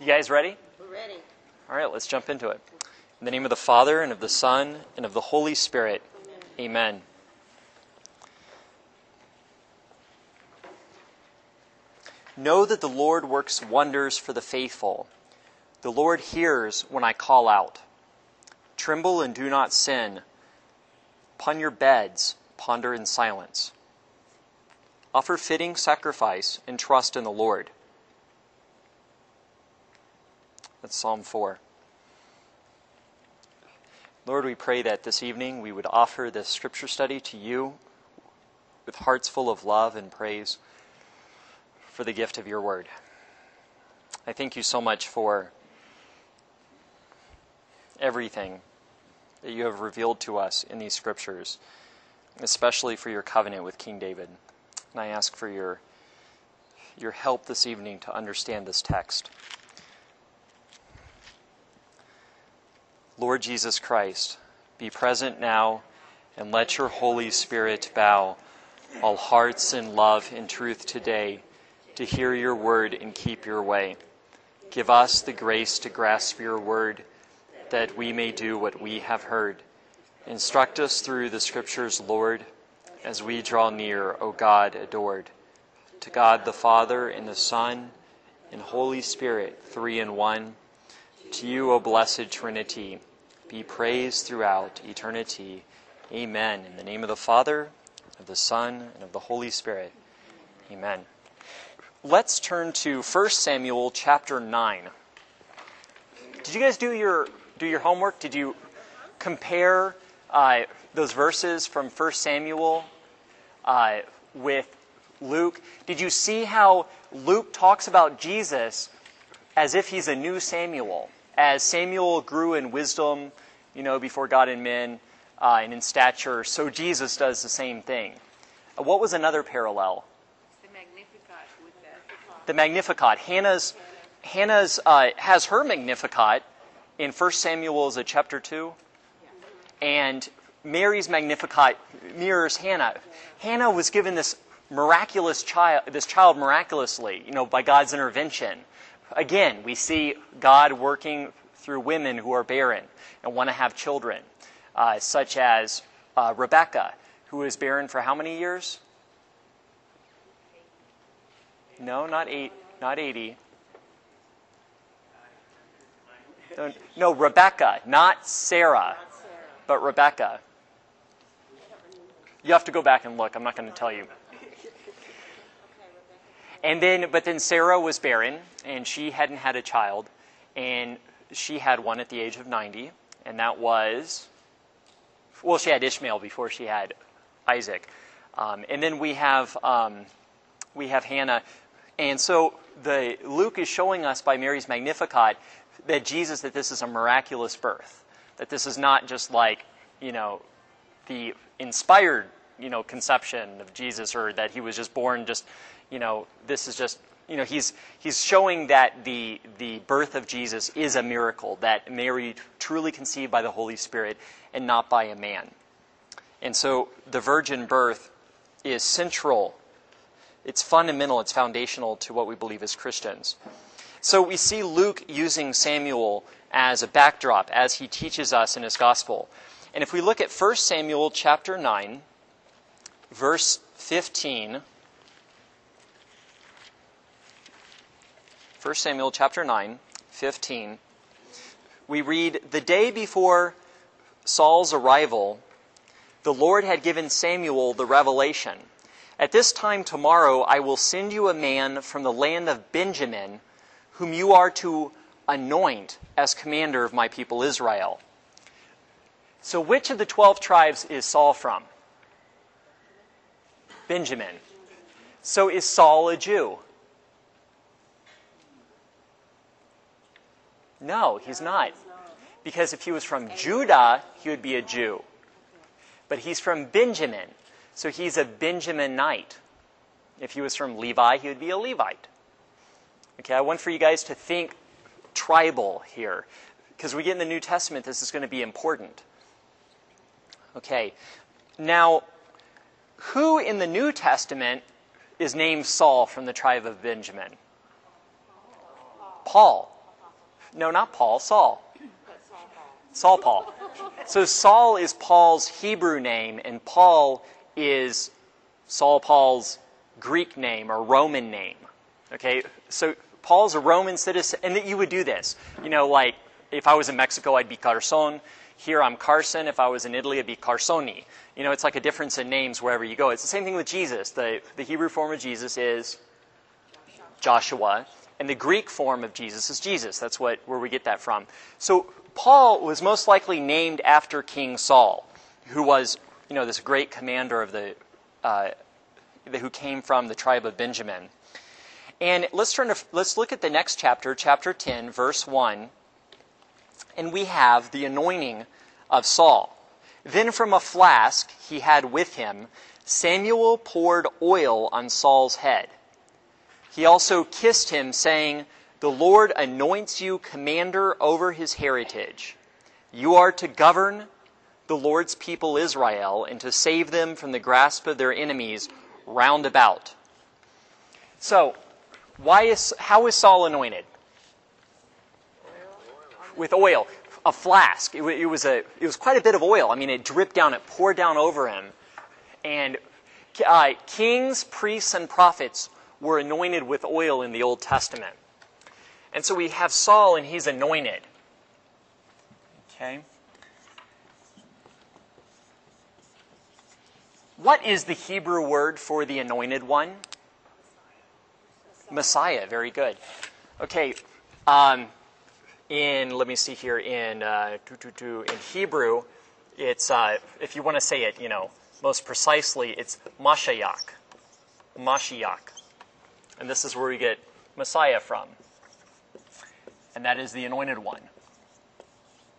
You guys ready? We're ready. All right, let's jump into it. In the name of the Father, and of the Son, and of the Holy Spirit. Amen. Know that the Lord works wonders for the faithful. The Lord hears when I call out. Tremble and do not sin. Upon your beds, ponder in silence. Offer fitting sacrifice and trust in the Lord. That's Psalm 4. Lord, we pray that this evening we would offer this scripture study to you with hearts full of love and praise for the gift of your word. I thank you so much for everything that you have revealed to us in these scriptures, especially for your covenant with King David. And I ask for your, your help this evening to understand this text. Lord Jesus Christ, be present now and let your Holy Spirit bow all hearts in love and truth today to hear your word and keep your way. Give us the grace to grasp your word that we may do what we have heard. Instruct us through the scriptures, Lord, as we draw near, O God adored. To God the Father and the Son and Holy Spirit, three in one. To you, O blessed Trinity, be praised throughout eternity. Amen. In the name of the Father, of the Son, and of the Holy Spirit. Amen. Let's turn to 1 Samuel chapter 9. Did you guys do your do your homework? Did you compare uh, those verses from 1 Samuel uh, with Luke? Did you see how Luke talks about Jesus as if he's a new Samuel? As Samuel grew in wisdom, you know, before God and men, uh, and in stature, so Jesus does the same thing. Uh, what was another parallel? The Magnificat with the The Magnificat. Hannah's Hannah's uh, has her Magnificat in 1 Samuel is chapter 2? And Mary's Magnificat mirrors Hannah. Hannah was given this miraculous child, this child miraculously, you know, by God's intervention. Again, we see God working through women who are barren and want to have children, uh, such as uh, Rebecca, who was barren for how many years? No, not eight, not eighty. No, no, Rebecca, not Sarah, but Rebecca. You have to go back and look. I'm not going to tell you. And then, but then Sarah was barren, and she hadn't had a child, and she had one at the age of 90, and that was, well, she had Ishmael before she had Isaac. Um, and then we have, um, we have Hannah. And so the, Luke is showing us by Mary's Magnificat that Jesus, that this is a miraculous birth, that this is not just like, you know, the inspired, you know, conception of Jesus or that he was just born just, you know, this is just, you know, he's, he's showing that the, the birth of Jesus is a miracle, that Mary truly conceived by the Holy Spirit and not by a man. And so the virgin birth is central, it's fundamental, it's foundational to what we believe as Christians. So we see Luke using Samuel as a backdrop as he teaches us in his gospel. And if we look at 1 Samuel chapter 9, verse 15, 1 Samuel chapter 9, 15, we read, The day before Saul's arrival, the Lord had given Samuel the revelation. At this time tomorrow I will send you a man from the land of Benjamin whom you are to anoint as commander of my people Israel. So, which of the 12 tribes is Saul from? Benjamin. So, is Saul a Jew? No, he's not. Because if he was from Judah, he would be a Jew. But he's from Benjamin, so he's a Benjaminite. If he was from Levi, he would be a Levite. Okay, I want for you guys to think tribal here. Because we get in the New Testament, this is going to be important. Okay, now, who in the New Testament is named Saul from the tribe of Benjamin? Paul. No, not Paul, Saul. Saul Paul. So Saul is Paul's Hebrew name, and Paul is Saul Paul's Greek name or Roman name. Okay, so Paul's a Roman citizen, and that you would do this. You know, like if I was in Mexico, I'd be Carson. Here I'm Carson. If I was in Italy, I'd be Carsoni. You know, it's like a difference in names wherever you go. It's the same thing with Jesus. The, the Hebrew form of Jesus is Joshua, and the Greek form of Jesus is Jesus. That's what, where we get that from. So Paul was most likely named after King Saul, who was, you know, this great commander of the, uh, who came from the tribe of Benjamin. And let's turn to, let's look at the next chapter, chapter 10, verse 1. And we have the anointing of Saul. Then from a flask he had with him, Samuel poured oil on Saul's head. He also kissed him, saying, The Lord anoints you commander over his heritage. You are to govern the Lord's people Israel and to save them from the grasp of their enemies round about. So, why is, how is Saul anointed? With oil. A flask. It, it, was a, it was quite a bit of oil. I mean, it dripped down, it poured down over him. And uh, kings, priests, and prophets were anointed with oil in the Old Testament. And so we have Saul, and he's anointed. Okay? What is the Hebrew word for the anointed one? Messiah. Very good. Okay. Um, in let me see here in uh, in Hebrew, it's uh, if you want to say it, you know, most precisely, it's Mashiach. Mashiach. And this is where we get Messiah from. And that is the anointed one.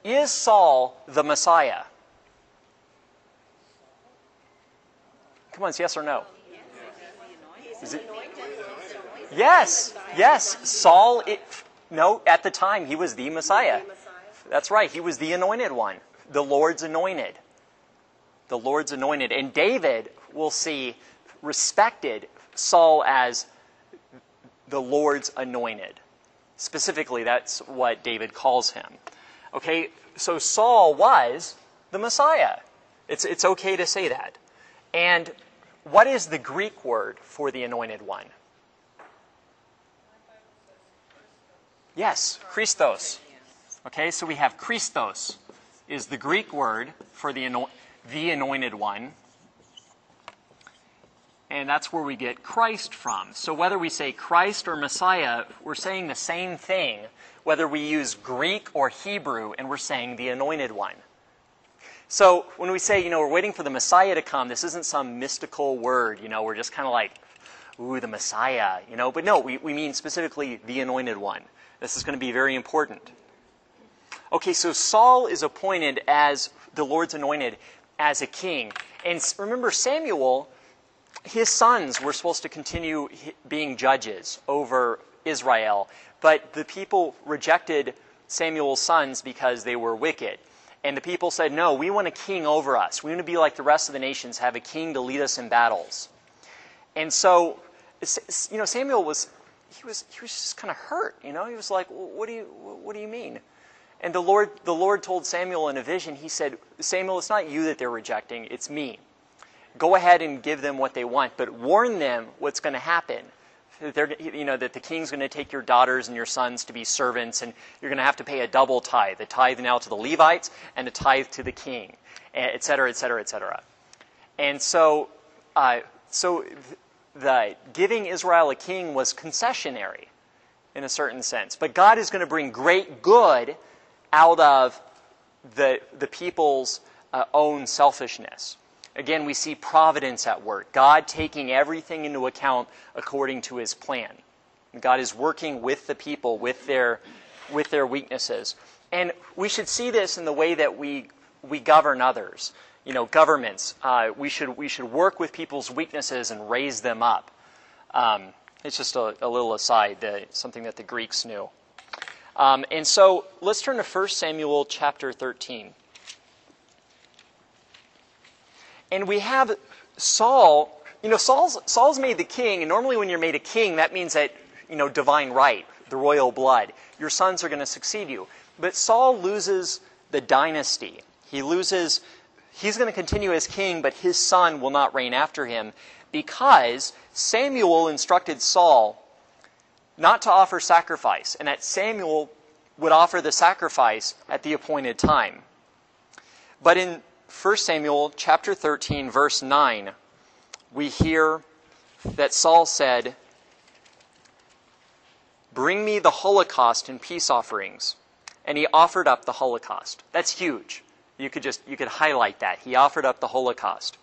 Is Saul the Messiah? Come on, it's yes or no. Is it? Yes, yes. Saul, it, no, at the time he was the Messiah. That's right, he was the anointed one, the Lord's anointed. The Lord's anointed. And David, we'll see, respected Saul as the Lord's anointed. Specifically, that's what David calls him. Okay, so Saul was the Messiah. It's, it's okay to say that. And what is the Greek word for the anointed one? Yes, Christos. Okay, so we have Christos is the Greek word for the, the anointed one. And that's where we get Christ from. So whether we say Christ or Messiah, we're saying the same thing, whether we use Greek or Hebrew, and we're saying the anointed one. So when we say, you know, we're waiting for the Messiah to come, this isn't some mystical word, you know, we're just kind of like, ooh, the Messiah, you know, but no, we, we mean specifically the anointed one. This is going to be very important. Okay, so Saul is appointed as the Lord's anointed as a king. And remember, Samuel, his sons were supposed to continue being judges over Israel, but the people rejected Samuel's sons because they were wicked. And the people said, No, we want a king over us. We want to be like the rest of the nations, have a king to lead us in battles. And so, you know, Samuel was he was he was just kind of hurt. You know, he was like, "What do you what do you mean?" And the Lord the Lord told Samuel in a vision. He said, "Samuel, it's not you that they're rejecting; it's me. Go ahead and give them what they want, but warn them what's going to happen." They're, you know, that the king's going to take your daughters and your sons to be servants, and you're going to have to pay a double tithe, a tithe now to the Levites and a tithe to the king, et cetera, et cetera, et cetera. And so, uh, so the giving Israel a king was concessionary in a certain sense. But God is going to bring great good out of the, the people's uh, own selfishness. Again, we see providence at work, God taking everything into account according to his plan. God is working with the people, with their, with their weaknesses. And we should see this in the way that we, we govern others you know, governments. Uh, we, should, we should work with people's weaknesses and raise them up. Um, it's just a, a little aside, uh, something that the Greeks knew. Um, and so let's turn to 1 Samuel chapter 13. And we have Saul. You know, Saul's, Saul's made the king, and normally when you're made a king, that means that you know, divine right, the royal blood. Your sons are going to succeed you. But Saul loses the dynasty. He loses, he's going to continue as king, but his son will not reign after him because Samuel instructed Saul not to offer sacrifice, and that Samuel would offer the sacrifice at the appointed time. But in 1 Samuel chapter 13 verse 9, we hear that Saul said, "Bring me the holocaust and peace offerings." And he offered up the holocaust. That's huge. You could just you could highlight that. He offered up the holocaust.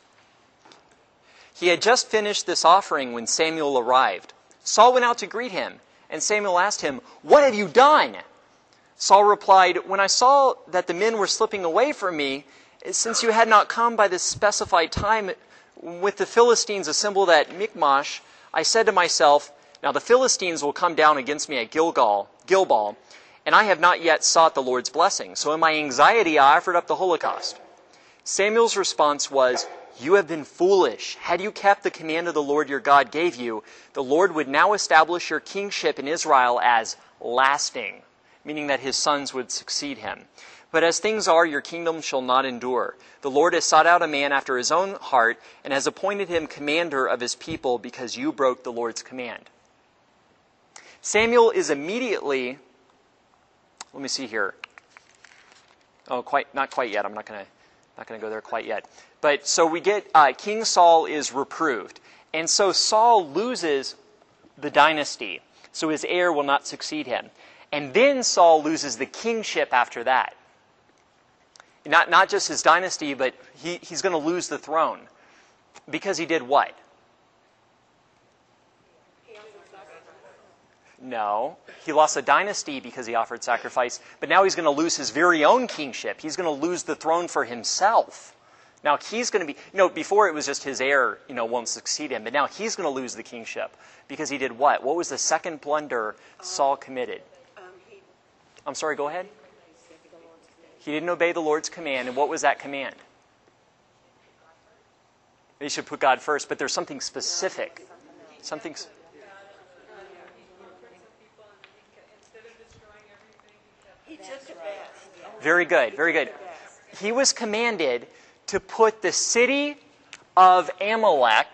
He had just finished this offering when Samuel arrived. Saul went out to greet him, and Samuel asked him, "What have you done?" Saul replied, When I saw that the men were slipping away from me, since you had not come by the specified time with the Philistines assembled at Michmash, I said to myself, Now the Philistines will come down against me at Gilgal, Gilgal, and I have not yet sought the Lord's blessing. So in my anxiety, I offered up the Holocaust. Samuel's response was, You have been foolish. Had you kept the command of the Lord your God gave you, the Lord would now establish your kingship in Israel as lasting meaning that his sons would succeed him. But as things are, your kingdom shall not endure. The Lord has sought out a man after his own heart and has appointed him commander of his people because you broke the Lord's command. Samuel is immediately, let me see here. Oh, quite, not quite yet. I'm not going to, not going to go there quite yet. But so we get uh, King Saul is reproved, and so Saul loses the dynasty. So his heir will not succeed him. And then Saul loses the kingship after that. Not, not just his dynasty, but he, he's going to lose the throne. Because he did what? No. He lost a dynasty because he offered sacrifice, but now he's going to lose his very own kingship. He's going to lose the throne for himself. Now he's going to be, you know, before it was just his heir, you know, won't succeed him, but now he's going to lose the kingship because he did what? What was the second blunder Saul committed? Um, I'm sorry, go ahead. He didn't obey the Lord's command. And what was that command? He should put God first, but there's something specific. Something. He just. Very good, very good. He was commanded to put the city of Amalek,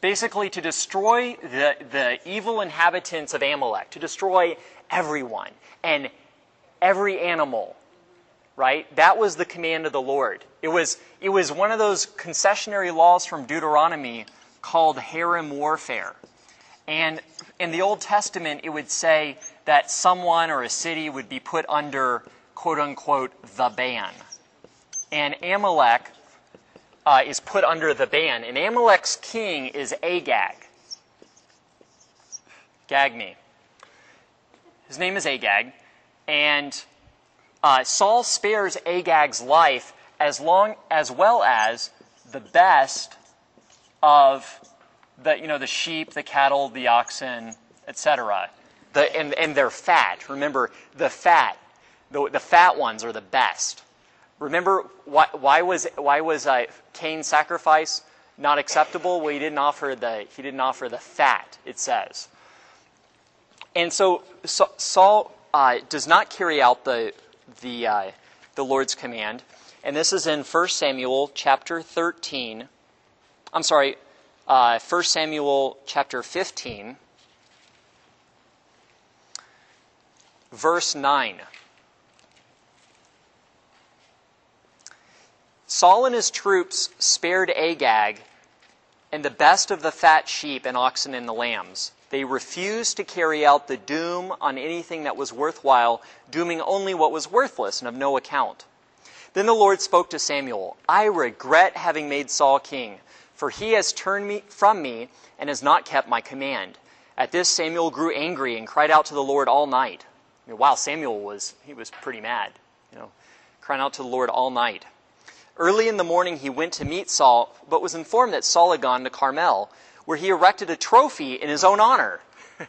basically to destroy the, the evil inhabitants of Amalek, to destroy everyone and every animal, right? That was the command of the Lord. It was, it was one of those concessionary laws from Deuteronomy called herem warfare. And in the Old Testament, it would say that someone or a city would be put under, quote unquote, the ban. And Amalek uh, is put under the ban. And Amalek's king is Agag. Gag me. His name is Agag. And uh, Saul spares Agag's life as long as well as the best of the you know the sheep, the cattle, the oxen, etc. The, and, and their fat. Remember, the fat, the, the fat ones are the best. Remember why, why was why was uh, Cain's sacrifice not acceptable? Well, he didn't offer the he didn't offer the fat. It says. And so Saul uh, does not carry out the, the, uh, the Lord's command. And this is in 1 Samuel chapter 13. I'm sorry, uh, 1 Samuel chapter 15, verse 9. Saul and his troops spared Agag and the best of the fat sheep and oxen and the lambs. They refused to carry out the doom on anything that was worthwhile, dooming only what was worthless and of no account. Then the Lord spoke to Samuel I regret having made Saul king, for he has turned me from me and has not kept my command. At this, Samuel grew angry and cried out to the Lord all night. I mean, wow, Samuel was he was pretty mad, you know, crying out to the Lord all night. Early in the morning, he went to meet Saul, but was informed that Saul had gone to Carmel where he erected a trophy in his own honor.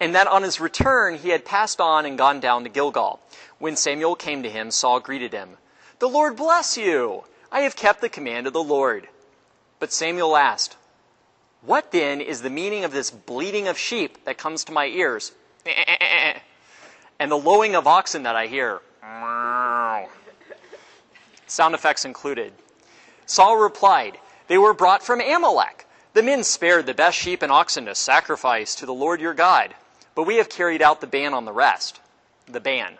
and that on his return, he had passed on and gone down to Gilgal. When Samuel came to him, Saul greeted him. The Lord bless you! I have kept the command of the Lord. But Samuel asked, What then is the meaning of this bleating of sheep that comes to my ears? And the lowing of oxen that I hear? Sound effects included. Saul replied, They were brought from Amalek. The men spared the best sheep and oxen to sacrifice to the Lord your God, but we have carried out the ban on the rest. The ban.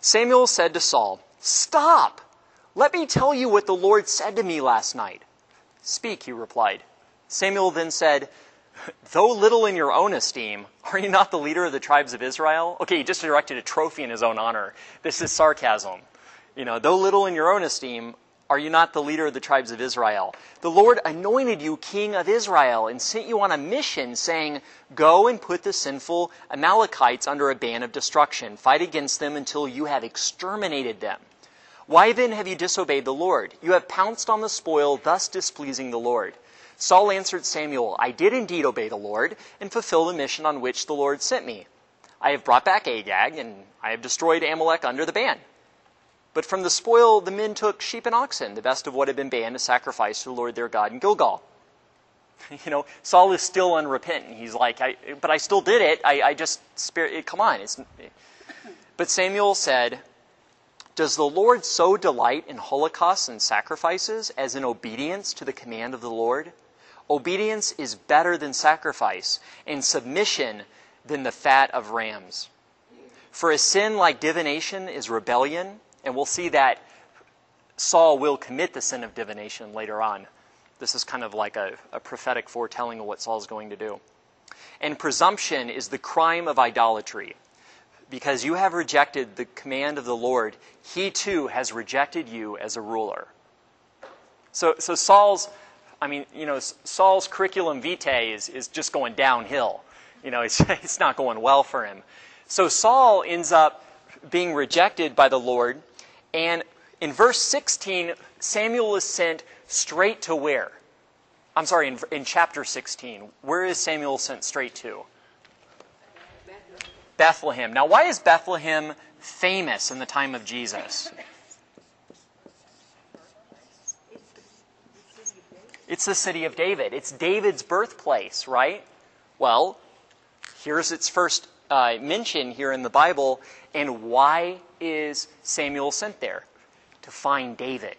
Samuel said to Saul, Stop! Let me tell you what the Lord said to me last night. Speak, he replied. Samuel then said, Though little in your own esteem, are you not the leader of the tribes of Israel? Okay, he just erected a trophy in his own honor. This is sarcasm. You know, though little in your own esteem, are you not the leader of the tribes of Israel? The Lord anointed you king of Israel and sent you on a mission, saying, Go and put the sinful Amalekites under a ban of destruction. Fight against them until you have exterminated them. Why then have you disobeyed the Lord? You have pounced on the spoil, thus displeasing the Lord. Saul answered Samuel, I did indeed obey the Lord and fulfill the mission on which the Lord sent me. I have brought back Agag, and I have destroyed Amalek under the ban. But from the spoil, the men took sheep and oxen, the best of what had been banned to sacrifice to the Lord their God in Gilgal. You know, Saul is still unrepentant. He's like, I, but I still did it. I, I just, spirit, come on. It's, but Samuel said, Does the Lord so delight in holocausts and sacrifices as in obedience to the command of the Lord? Obedience is better than sacrifice, and submission than the fat of rams. For a sin like divination is rebellion, and we'll see that Saul will commit the sin of divination later on. This is kind of like a, a prophetic foretelling of what Saul's going to do. And presumption is the crime of idolatry. Because you have rejected the command of the Lord, he too has rejected you as a ruler. So, so Saul's I mean, you know, Saul's curriculum vitae is, is just going downhill. You know, it's, it's not going well for him. So Saul ends up being rejected by the Lord. And in verse 16, Samuel is sent straight to where? I'm sorry, in, in chapter 16. Where is Samuel sent straight to? Bethlehem. Bethlehem. Now, why is Bethlehem famous in the time of Jesus? It's the city of David. It's David's birthplace, right? Well, here's its first uh, mention here in the Bible. And why is Samuel sent there? To find David.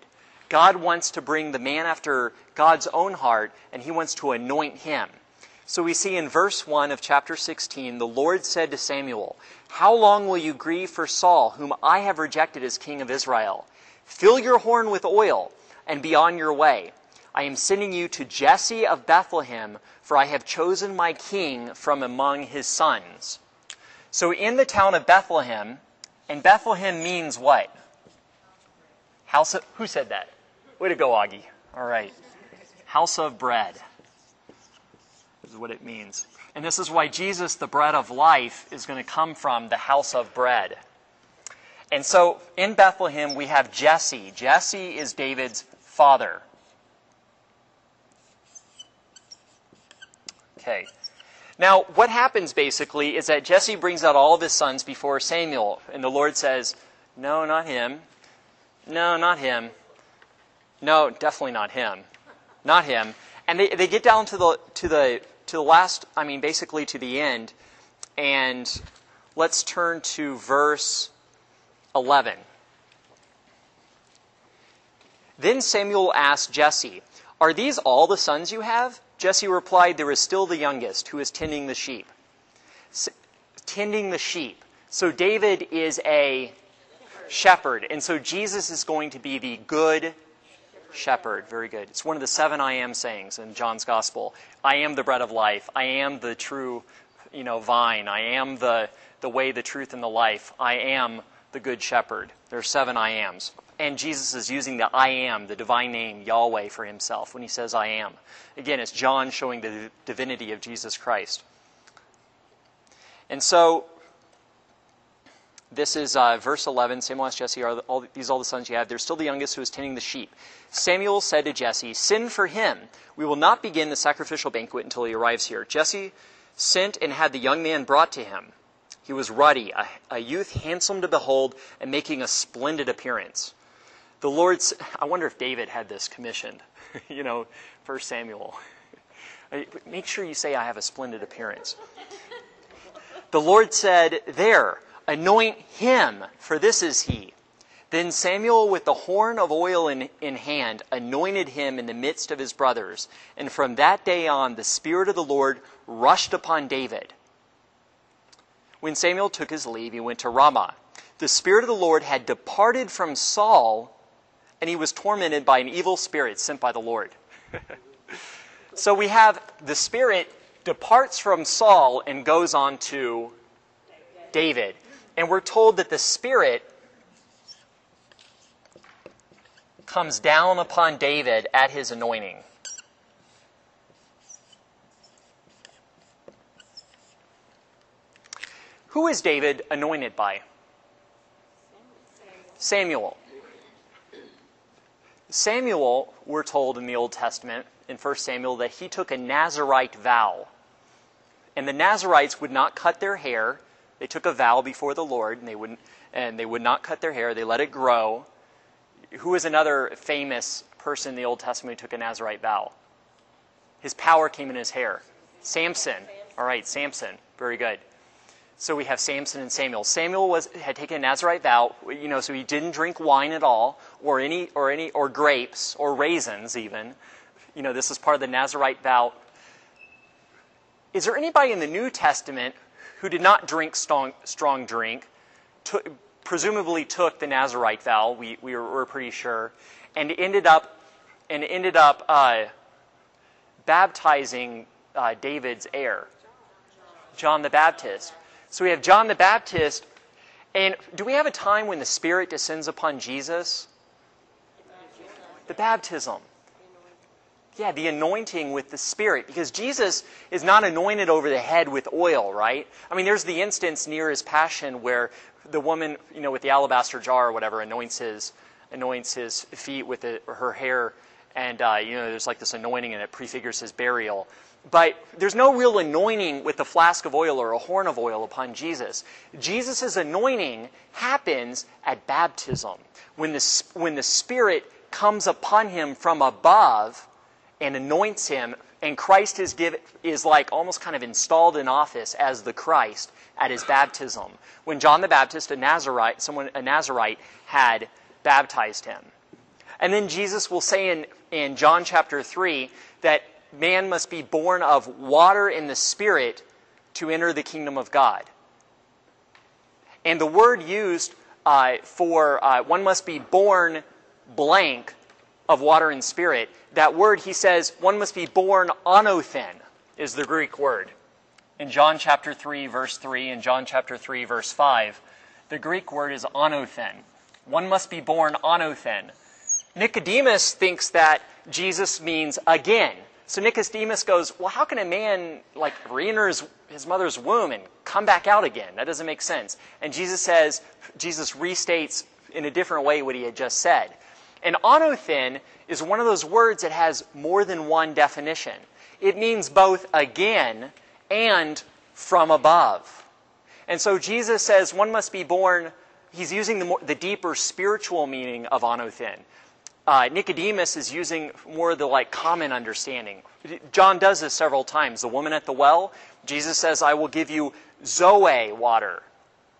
God wants to bring the man after God's own heart, and he wants to anoint him. So we see in verse 1 of chapter 16, the Lord said to Samuel, How long will you grieve for Saul, whom I have rejected as king of Israel? Fill your horn with oil and be on your way. I am sending you to Jesse of Bethlehem, for I have chosen my king from among his sons. So in the town of Bethlehem, and Bethlehem means what? House of, who said that? Way to go, Augie. All right. House of bread This is what it means. And this is why Jesus, the bread of life, is going to come from the house of bread. And so in Bethlehem, we have Jesse. Jesse is David's father. Okay. Now, what happens basically is that Jesse brings out all of his sons before Samuel, and the Lord says, No, not him. No, not him. No, definitely not him. Not him. And they, they get down to the, to, the, to the last, I mean, basically to the end, and let's turn to verse 11. Then Samuel asked Jesse, Are these all the sons you have? Jesse replied, There is still the youngest who is tending the sheep. S- tending the sheep. So David is a shepherd. And so Jesus is going to be the good shepherd. Very good. It's one of the seven I am sayings in John's gospel. I am the bread of life. I am the true, you know, vine. I am the, the way, the truth, and the life. I am the good shepherd. There are seven I ams. And Jesus is using the I am, the divine name, Yahweh, for himself when he says I am. Again, it's John showing the divinity of Jesus Christ. And so, this is uh, verse 11. Samuel asked Jesse, Are all, these all the sons you have? They're still the youngest who is tending the sheep. Samuel said to Jesse, Send for him. We will not begin the sacrificial banquet until he arrives here. Jesse sent and had the young man brought to him. He was ruddy, a, a youth handsome to behold, and making a splendid appearance the Lord's, I wonder if David had this commissioned, you know, First Samuel. Make sure you say, I have a splendid appearance. The Lord said, There, anoint him, for this is he. Then Samuel, with the horn of oil in, in hand, anointed him in the midst of his brothers. And from that day on, the Spirit of the Lord rushed upon David. When Samuel took his leave, he went to Ramah. The Spirit of the Lord had departed from Saul, and he was tormented by an evil spirit sent by the Lord. so we have the Spirit departs from Saul and goes on to David. And we're told that the Spirit comes down upon David at his anointing. Who is David anointed by? Samuel. Samuel, we're told in the Old Testament, in 1 Samuel, that he took a Nazarite vow. And the Nazarites would not cut their hair. They took a vow before the Lord, and they, wouldn't, and they would not cut their hair. They let it grow. Who is another famous person in the Old Testament who took a Nazarite vow? His power came in his hair. Samson. All right, Samson. Very good. So we have Samson and Samuel. Samuel was had taken a Nazarite vow, you know, so he didn't drink wine at all, or any or any or grapes or raisins even. You know, this is part of the Nazarite vow. Is there anybody in the New Testament who did not drink strong, strong drink, presumably took the Nazarite vow? We, we were, we're pretty sure, and ended up and ended up uh, baptizing uh, David's heir, John the Baptist. So we have John the Baptist. And do we have a time when the Spirit descends upon Jesus? The baptism. Yeah, the anointing with the Spirit. Because Jesus is not anointed over the head with oil, right? I mean, there's the instance near his passion where the woman, you know, with the alabaster jar or whatever, anoints his, anoints his feet with the, her hair. And, uh, you know, there's like this anointing and it prefigures his burial. But there's no real anointing with a flask of oil or a horn of oil upon Jesus. Jesus' anointing happens at baptism. When the, when the Spirit comes upon him from above and anoints him, and Christ is, give, is like almost kind of installed in office as the Christ at his baptism. When John the Baptist, a Nazarite, someone, a Nazarite, had baptized him. And then Jesus will say in, in John chapter 3 that man must be born of water and the Spirit to enter the kingdom of God. And the word used uh, for uh, one must be born blank of water and spirit, that word, he says, one must be born anothen, is the Greek word. In John chapter 3, verse 3, and John chapter 3, verse 5, the Greek word is anothen. One must be born anothen. Nicodemus thinks that Jesus means again. So Nicodemus goes, Well, how can a man like re enter his, his mother's womb and come back out again? That doesn't make sense. And Jesus says, Jesus restates in a different way what he had just said. And anothen is one of those words that has more than one definition. It means both again and from above. And so Jesus says one must be born, he's using the, more, the deeper spiritual meaning of anothen. Uh, Nicodemus is using more of the like common understanding. John does this several times. The woman at the well, Jesus says, I will give you Zoe water.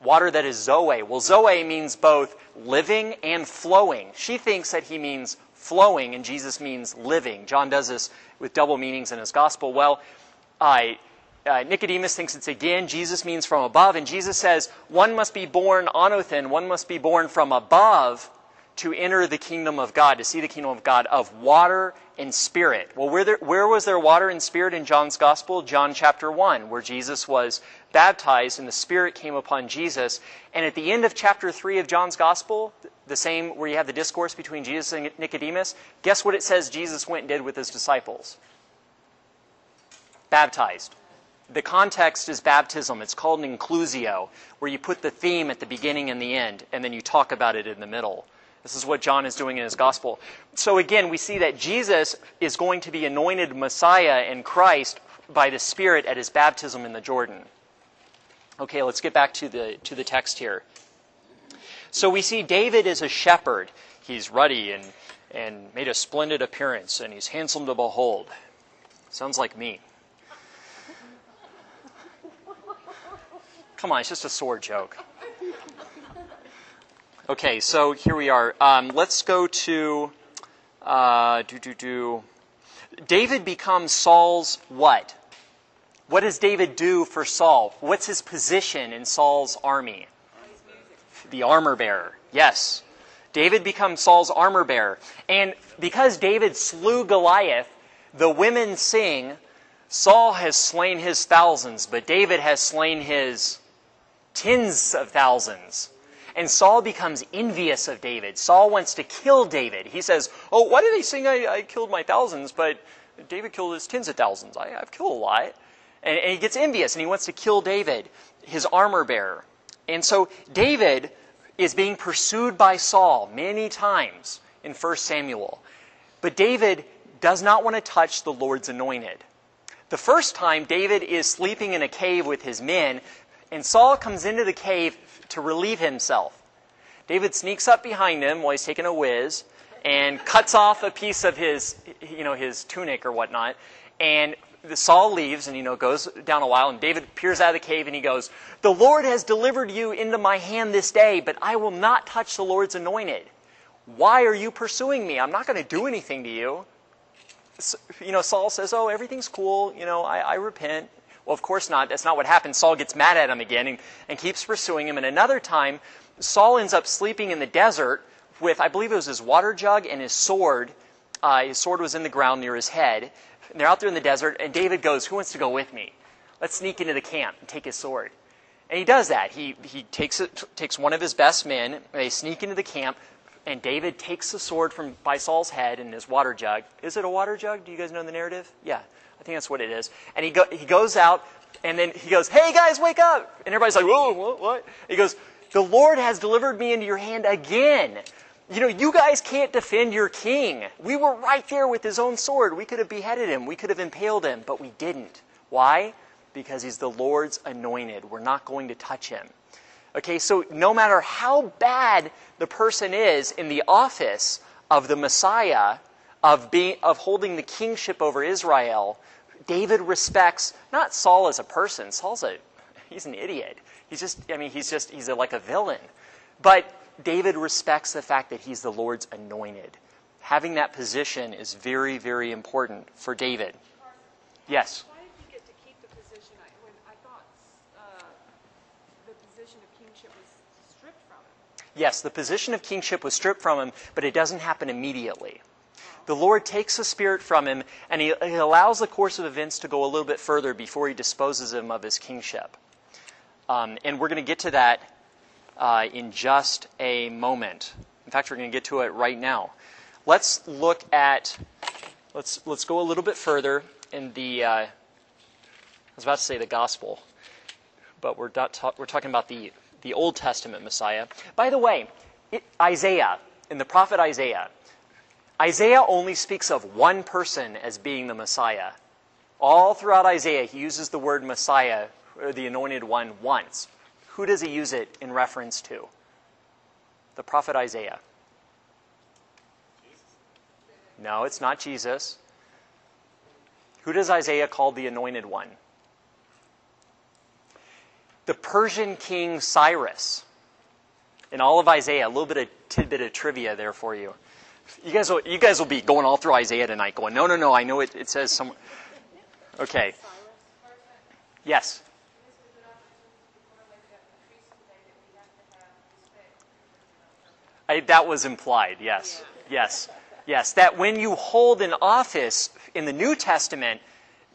Water that is Zoe. Well, Zoe means both living and flowing. She thinks that he means flowing and Jesus means living. John does this with double meanings in his gospel. Well, uh, Nicodemus thinks it's again, Jesus means from above, and Jesus says one must be born anothen, one must be born from above to enter the kingdom of God, to see the kingdom of God of water and spirit. Well, where, there, where was there water and spirit in John's gospel? John chapter 1, where Jesus was baptized and the Spirit came upon Jesus. And at the end of chapter 3 of John's Gospel, the same where you have the discourse between Jesus and Nicodemus, guess what it says Jesus went and did with his disciples? Baptized. The context is baptism. It's called an inclusio, where you put the theme at the beginning and the end, and then you talk about it in the middle. This is what John is doing in his gospel. So again, we see that Jesus is going to be anointed Messiah and Christ by the Spirit at his baptism in the Jordan. Okay, let's get back to the, to the text here. So we see David is a shepherd. He's ruddy and, and made a splendid appearance, and he's handsome to behold. Sounds like me. Come on, it's just a sword joke. Okay, so here we are. Um, let's go to uh, do do do. David becomes Saul's what? What does David do for Saul? What's his position in Saul's army? The armor bearer. Yes. David becomes Saul's armor bearer. And because David slew Goliath, the women sing, Saul has slain his thousands, but David has slain his tens of thousands. And Saul becomes envious of David. Saul wants to kill David. He says, Oh, why do they sing I, I killed my thousands, but David killed his tens of thousands? I, have killed a lot. And, and he gets envious and he wants to kill David, his armor bearer. And so David is being pursued by Saul many times in 1 Samuel. But David does not want to touch the Lord's anointed. The first time, David is sleeping in a cave with his men, and Saul comes into the cave to relieve himself. David sneaks up behind him while he's taking a whiz and cuts off a piece of his, you know, his tunic or whatnot. And Saul leaves and, you know, goes down a while, and David peers out of the cave and he goes, The Lord has delivered you into my hand this day, but I will not touch the Lord's anointed. Why are you pursuing me? I'm not going to do anything to you. So, you know, Saul says, Oh, everything's cool. You know, I, I repent. Well, of course not. That's not what happens. Saul gets mad at him again and, and keeps pursuing him. And another time, Saul ends up sleeping in the desert with, I believe it was his water jug and his sword. Uh, his sword was in the ground near his head. And they're out there in the desert, and David goes, Who wants to go with me? Let's sneak into the camp and take his sword. And he does that. He, he takes, it, takes one of his best men, they sneak into the camp, and David takes the sword from by Saul's head and his water jug. Is it a water jug? Do you guys know the narrative? Yeah, I think that's what it is. And he, go, he goes out, and then he goes, Hey guys, wake up! And everybody's like, Whoa, what? what? He goes, The Lord has delivered me into your hand again you know, you guys can't defend your king. We were right there with his own sword. We could have beheaded him, we could have impaled him, but we didn't. Why? Because he's the Lord's anointed. We're not going to touch him. Okay, so no matter how bad the person is in the office of the Messiah, of, being, of holding the kingship over Israel, David respects not Saul as a person. Saul's a, he's an idiot. He's just, I mean, he's just, he's a, like a villain. But David respects the fact that he's the Lord's anointed. Having that position is very, very important for David. Yes? Why did he get to keep the position? When I thought uh, the position of kingship was stripped from him. Yes, the position of kingship was stripped from him, but it doesn't happen immediately. The Lord takes the Spirit from him, and he, he allows the course of events to go a little bit further before he disposes him of his kingship. Um, and we're going to get to that uh, in just a moment. In fact, we're going to get to it right now. Let's look at, let's, let's go a little bit further in the, uh, I was about to say the gospel, but we're, not ta- we're talking about the, the Old Testament Messiah. By the way, it, Isaiah, in the prophet Isaiah, Isaiah only speaks of one person as being the Messiah. All throughout Isaiah, he uses the word Messiah, or the anointed one, once. Who does he use it in reference to? The prophet Isaiah. No, it's not Jesus. Who does Isaiah call the anointed one? The Persian king Cyrus. In all of Isaiah, a little bit of tidbit of trivia there for you. You guys will, you guys will be going all through Isaiah tonight going, no, no, no, I know it, it says somewhere. Okay. Yes. I, that was implied, yes. Yes. Yes. That when you hold an office in the New Testament,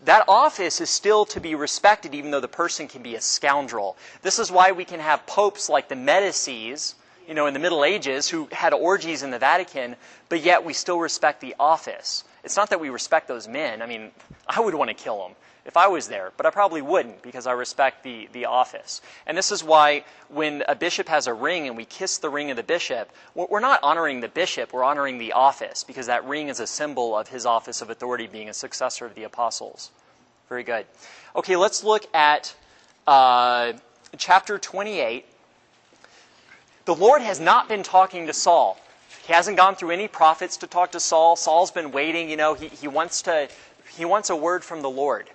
that office is still to be respected, even though the person can be a scoundrel. This is why we can have popes like the Medicis, you know, in the Middle Ages, who had orgies in the Vatican, but yet we still respect the office. It's not that we respect those men. I mean, I would want to kill them if I was there, but I probably wouldn't because I respect the, the office. And this is why when a bishop has a ring and we kiss the ring of the bishop, we're not honoring the bishop, we're honoring the office because that ring is a symbol of his office of authority being a successor of the apostles. Very good. Okay, let's look at uh, chapter 28. The Lord has not been talking to Saul. He hasn't gone through any prophets to talk to Saul. Saul's been waiting. You know, he, he wants to he wants a word from the Lord.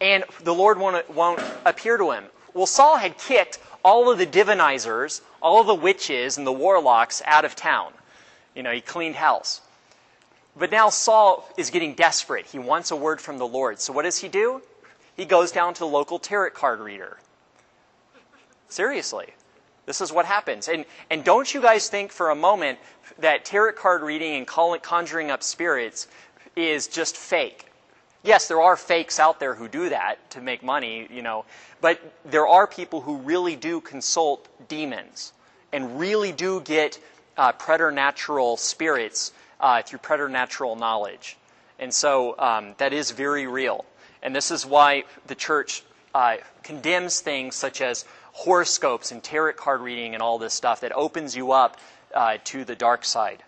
And the Lord won't, won't appear to him. Well, Saul had kicked all of the divinizers, all of the witches, and the warlocks out of town. You know, he cleaned house. But now Saul is getting desperate. He wants a word from the Lord. So what does he do? He goes down to the local tarot card reader. Seriously. This is what happens. And, and don't you guys think for a moment that tarot card reading and conjuring up spirits is just fake. Yes, there are fakes out there who do that to make money, you know, but there are people who really do consult demons and really do get uh, preternatural spirits uh, through preternatural knowledge. And so um, that is very real. And this is why the church uh, condemns things such as horoscopes and tarot card reading and all this stuff that opens you up uh, to the dark side.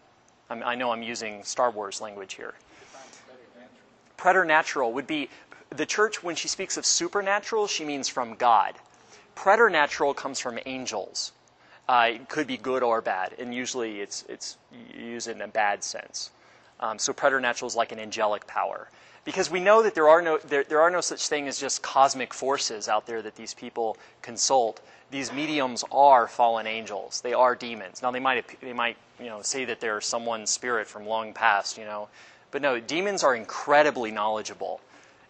I'm, i know I'm using Star Wars language here. Preternatural would be the church, when she speaks of supernatural, she means from God. Preternatural comes from angels. Uh, it could be good or bad, and usually it's, it's used in a bad sense. Um, so preternatural is like an angelic power. Because we know that there are, no, there, there are no such thing as just cosmic forces out there that these people consult. These mediums are fallen angels. They are demons. Now, they might, they might you know, say that they're someone's spirit from long past, you know, but no, demons are incredibly knowledgeable.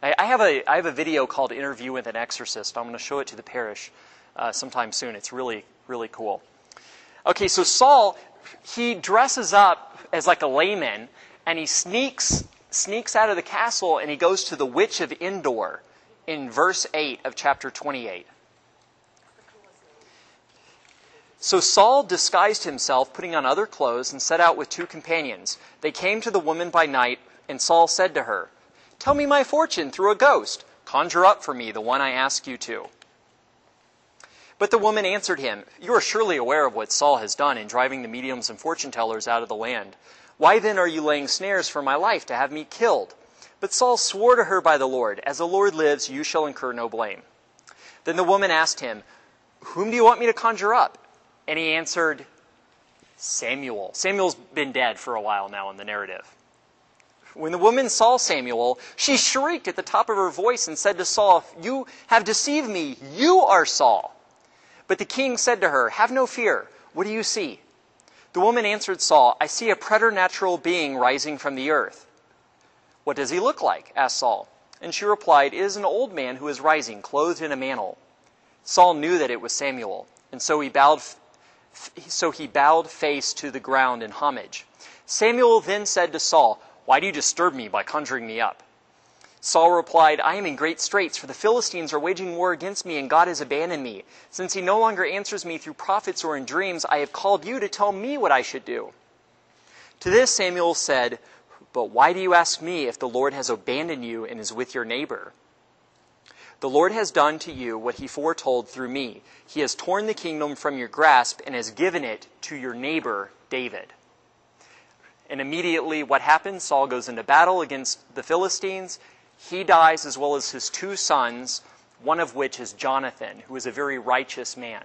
I, I have, a, I have a video called Interview with an Exorcist. I'm going to show it to the parish uh, sometime soon. It's really, really cool. Okay, so Saul, he dresses up as like a layman and he sneaks, sneaks out of the castle and he goes to the witch of Endor in verse 8 of chapter 28. So Saul disguised himself, putting on other clothes, and set out with two companions. They came to the woman by night, and Saul said to her, Tell me my fortune through a ghost. Conjure up for me the one I ask you to. But the woman answered him, You are surely aware of what Saul has done in driving the mediums and fortune tellers out of the land. Why then are you laying snares for my life to have me killed? But Saul swore to her by the Lord, As the Lord lives, you shall incur no blame. Then the woman asked him, Whom do you want me to conjure up? And he answered, Samuel. Samuel's been dead for a while now in the narrative. When the woman saw Samuel, she shrieked at the top of her voice and said to Saul, You have deceived me. You are Saul. But the king said to her, Have no fear. What do you see? The woman answered Saul, I see a preternatural being rising from the earth. What does he look like? asked Saul. And she replied, It is an old man who is rising, clothed in a mantle. Saul knew that it was Samuel, and so he bowed so he bowed face to the ground in homage. Samuel then said to Saul, Why do you disturb me by conjuring me up? Saul replied, I am in great straits, for the Philistines are waging war against me, and God has abandoned me. Since he no longer answers me through prophets or in dreams, I have called you to tell me what I should do. To this Samuel said, But why do you ask me if the Lord has abandoned you and is with your neighbor? The Lord has done to you what he foretold through me. He has torn the kingdom from your grasp and has given it to your neighbor, David. And immediately, what happens? Saul goes into battle against the Philistines. He dies, as well as his two sons, one of which is Jonathan, who is a very righteous man.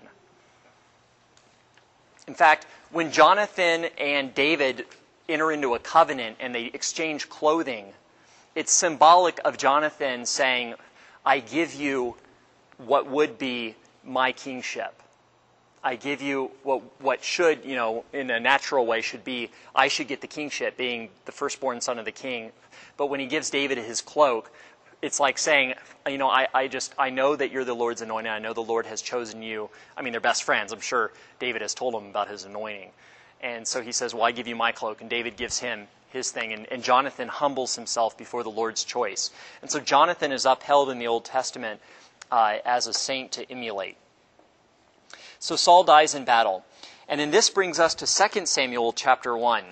In fact, when Jonathan and David enter into a covenant and they exchange clothing, it's symbolic of Jonathan saying, I give you what would be my kingship. I give you what, what should, you know, in a natural way should be, I should get the kingship, being the firstborn son of the king. But when he gives David his cloak, it's like saying, you know, I, I just, I know that you're the Lord's anointed. I know the Lord has chosen you. I mean, they're best friends. I'm sure David has told him about his anointing. And so he says, well, I give you my cloak. And David gives him his thing. And, and, Jonathan humbles himself before the Lord's choice. And so Jonathan is upheld in the Old Testament uh, as a saint to emulate. So Saul dies in battle. And then this brings us to 2 Samuel chapter 1.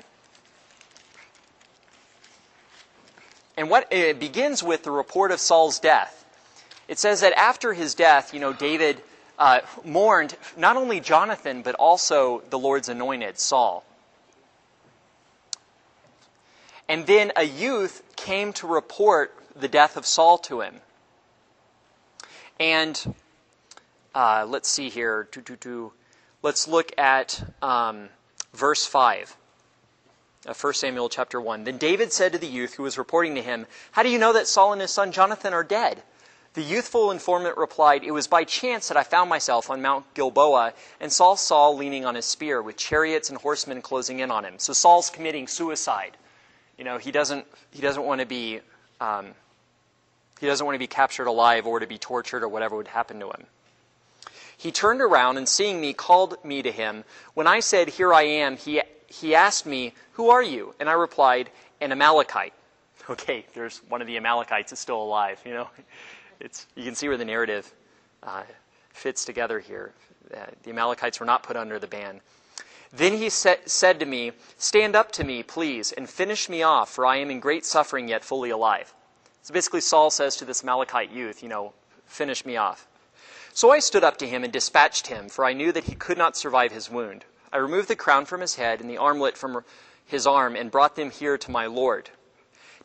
And what it begins with the report of Saul's death. It says that after his death, you know, David uh, mourned not only Jonathan, but also the Lord's anointed, Saul. And then a youth came to report the death of Saul to him. And uh, let's see here. Let's look at um, verse 5. Uh, 1 Samuel chapter 1. Then David said to the youth who was reporting to him, How do you know that Saul and his son Jonathan are dead? The youthful informant replied, It was by chance that I found myself on Mount Gilboa, and saw Saul leaning on his spear, with chariots and horsemen closing in on him. So Saul's committing suicide. You know, he doesn't, he doesn't want to be, um, he doesn't want to be captured alive or to be tortured or whatever would happen to him. He turned around and seeing me, called me to him. When I said, Here I am, he, he asked me, Who are you? And I replied, An Amalekite. Okay, there's one of the Amalekites is still alive, you know it's, you can see where the narrative uh, fits together here. Uh, the Amalekites were not put under the ban. Then he sa- said to me, Stand up to me, please, and finish me off, for I am in great suffering yet fully alive. So basically, Saul says to this Amalekite youth, You know, finish me off. So I stood up to him and dispatched him, for I knew that he could not survive his wound. I removed the crown from his head and the armlet from his arm and brought them here to my Lord.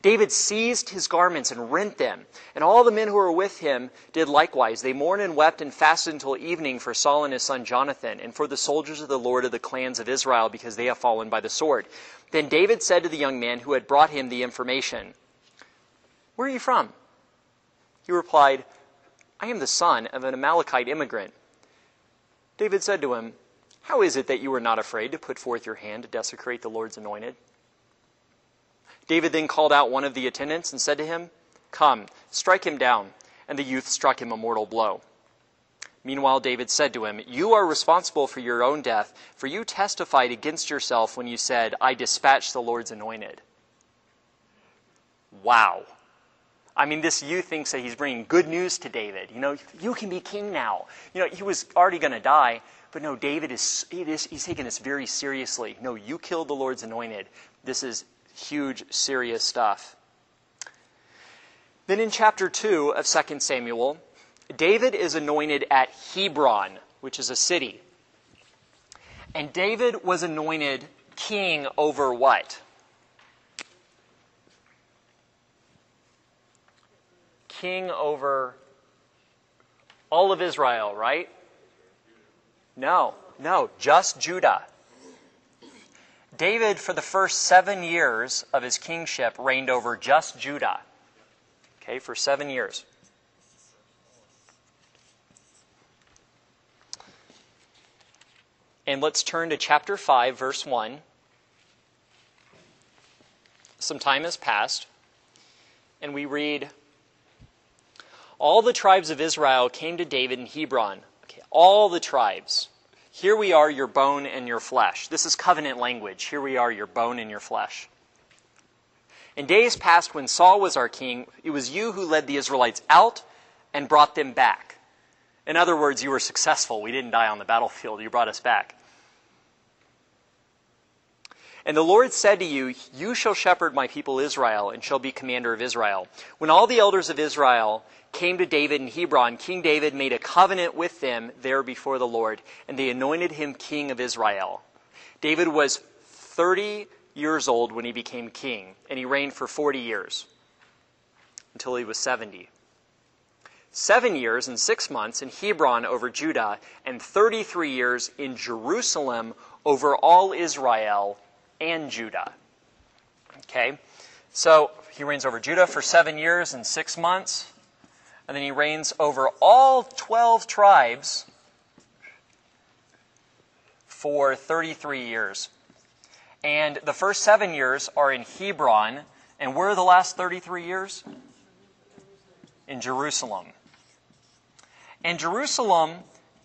David seized his garments and rent them, and all the men who were with him did likewise. They mourned and wept and fasted until evening for Saul and his son Jonathan, and for the soldiers of the Lord of the clans of Israel, because they have fallen by the sword. Then David said to the young man who had brought him the information, Where are you from? He replied, I am the son of an Amalekite immigrant. David said to him, How is it that you are not afraid to put forth your hand to desecrate the Lord's anointed? David then called out one of the attendants and said to him, Come, strike him down. And the youth struck him a mortal blow. Meanwhile, David said to him, You are responsible for your own death, for you testified against yourself when you said, I dispatched the Lord's anointed. Wow. I mean, this youth thinks that he's bringing good news to David. You know, you can be king now. You know, he was already going to die, but no, David is, he is he's taking this very seriously. No, you killed the Lord's anointed. This is huge, serious stuff. Then in chapter 2 of 2 Samuel, David is anointed at Hebron, which is a city. And David was anointed king over what? King over all of Israel, right? No, no, just Judah. David, for the first seven years of his kingship, reigned over just Judah. Okay, for seven years. And let's turn to chapter 5, verse 1. Some time has passed, and we read All the tribes of Israel came to David in Hebron. All the tribes. Here we are, your bone and your flesh. This is covenant language. Here we are, your bone and your flesh. In days past, when Saul was our king, it was you who led the Israelites out and brought them back. In other words, you were successful. We didn't die on the battlefield. You brought us back. And the Lord said to you, You shall shepherd my people Israel, and shall be commander of Israel. When all the elders of Israel came to David in Hebron, King David made a covenant with them there before the Lord, and they anointed him king of Israel. David was 30 years old when he became king, and he reigned for 40 years until he was 70. Seven years and six months in Hebron over Judah, and 33 years in Jerusalem over all Israel and Judah. Okay? So he reigns over Judah for seven years and six months and then he reigns over all 12 tribes for 33 years. And the first seven years are in Hebron. And where are the last 33 years? In Jerusalem. And Jerusalem,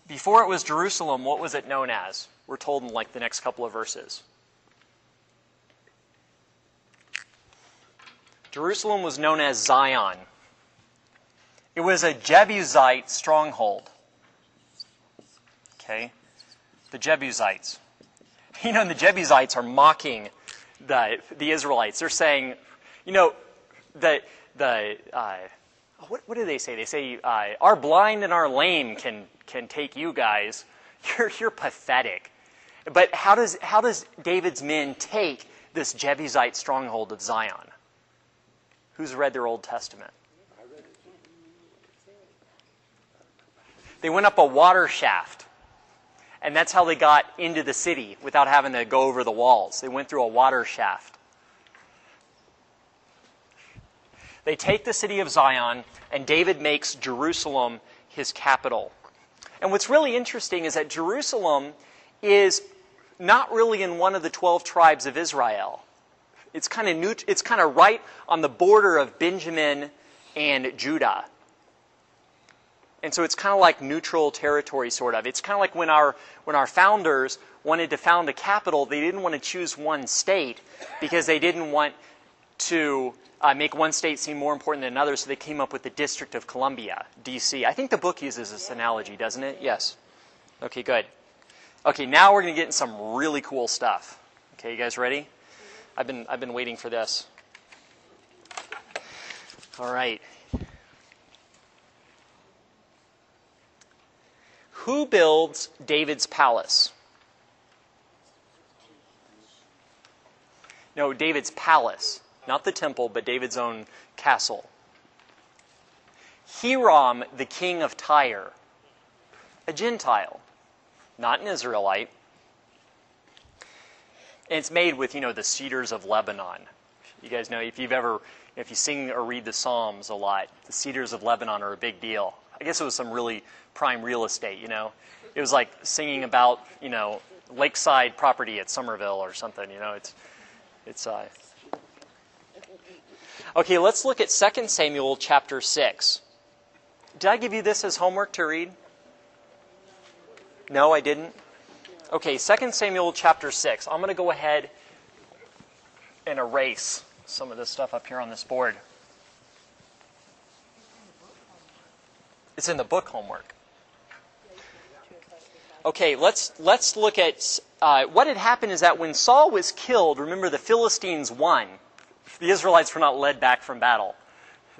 before it was Jerusalem, what was it known as? We're told in like the next couple of verses. Jerusalem was known as Zion. It was a Jebusite stronghold. Okay? The Jebusites. You know, and the Jebusites are mocking the, the Israelites. They're saying, you know, the, the, uh, what, what do they say? They say, uh, our blind and our lame can, can take you guys. You're, you're pathetic. But how does, how does David's men take this Jebusite stronghold of Zion? Who's read their Old Testament? They went up a water shaft. And that's how they got into the city without having to go over the walls. They went through a water shaft. They take the city of Zion, and David makes Jerusalem his capital. And what's really interesting is that Jerusalem is not really in one of the 12 tribes of Israel. It's kind of it's kind of right on the border of Benjamin and Judah. And so it's kind of like neutral territory, sort of. It's kind of like when our, when our founders wanted to found a capital, they didn't want to choose one state because they didn't want to uh, make one state seem more important than another, so they came up with the District of Columbia, D.C. I think the book uses this analogy, doesn't it? Yes. Okay, good. Okay, now we're going to get into some really cool stuff. Okay, you guys ready? I've been, I've been waiting for this. All right. Who builds David's palace? No, David's palace. Not the temple, but David's own castle. Hiram, the king of Tyre, a Gentile, not an Israelite. And it's made with, you know, the cedars of Lebanon. You guys know, if you've ever, if you sing or read the Psalms a lot, the cedars of Lebanon are a big deal. I guess it was some really prime real estate, you know. It was like singing about, you know, lakeside property at Somerville or something, you know. It's, it's, uh, Okay, let's look at 2 Samuel chapter 6. Did I give you this as homework to read? No, I didn't. Okay, 2 Samuel chapter 6. I'm going to go ahead and erase some of this stuff up here on this board. It's in the book homework. Okay, let's let's look at uh, what had happened. Is that when Saul was killed, remember the Philistines won. The Israelites were not led back from battle;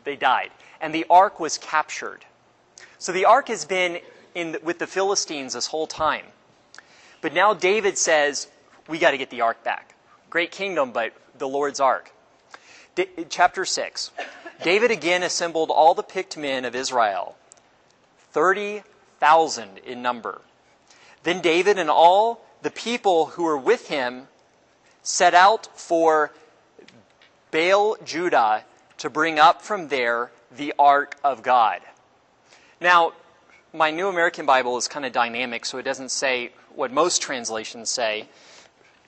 they died, and the ark was captured. So the ark has been in with the Philistines this whole time. But now David says, "We got to get the ark back. Great kingdom, but the Lord's ark." D- chapter six. David again assembled all the picked men of Israel, thirty thousand in number. Then David and all the people who were with him set out for Baal Judah to bring up from there the ark of God. Now, my New American Bible is kind of dynamic, so it doesn't say what most translations say,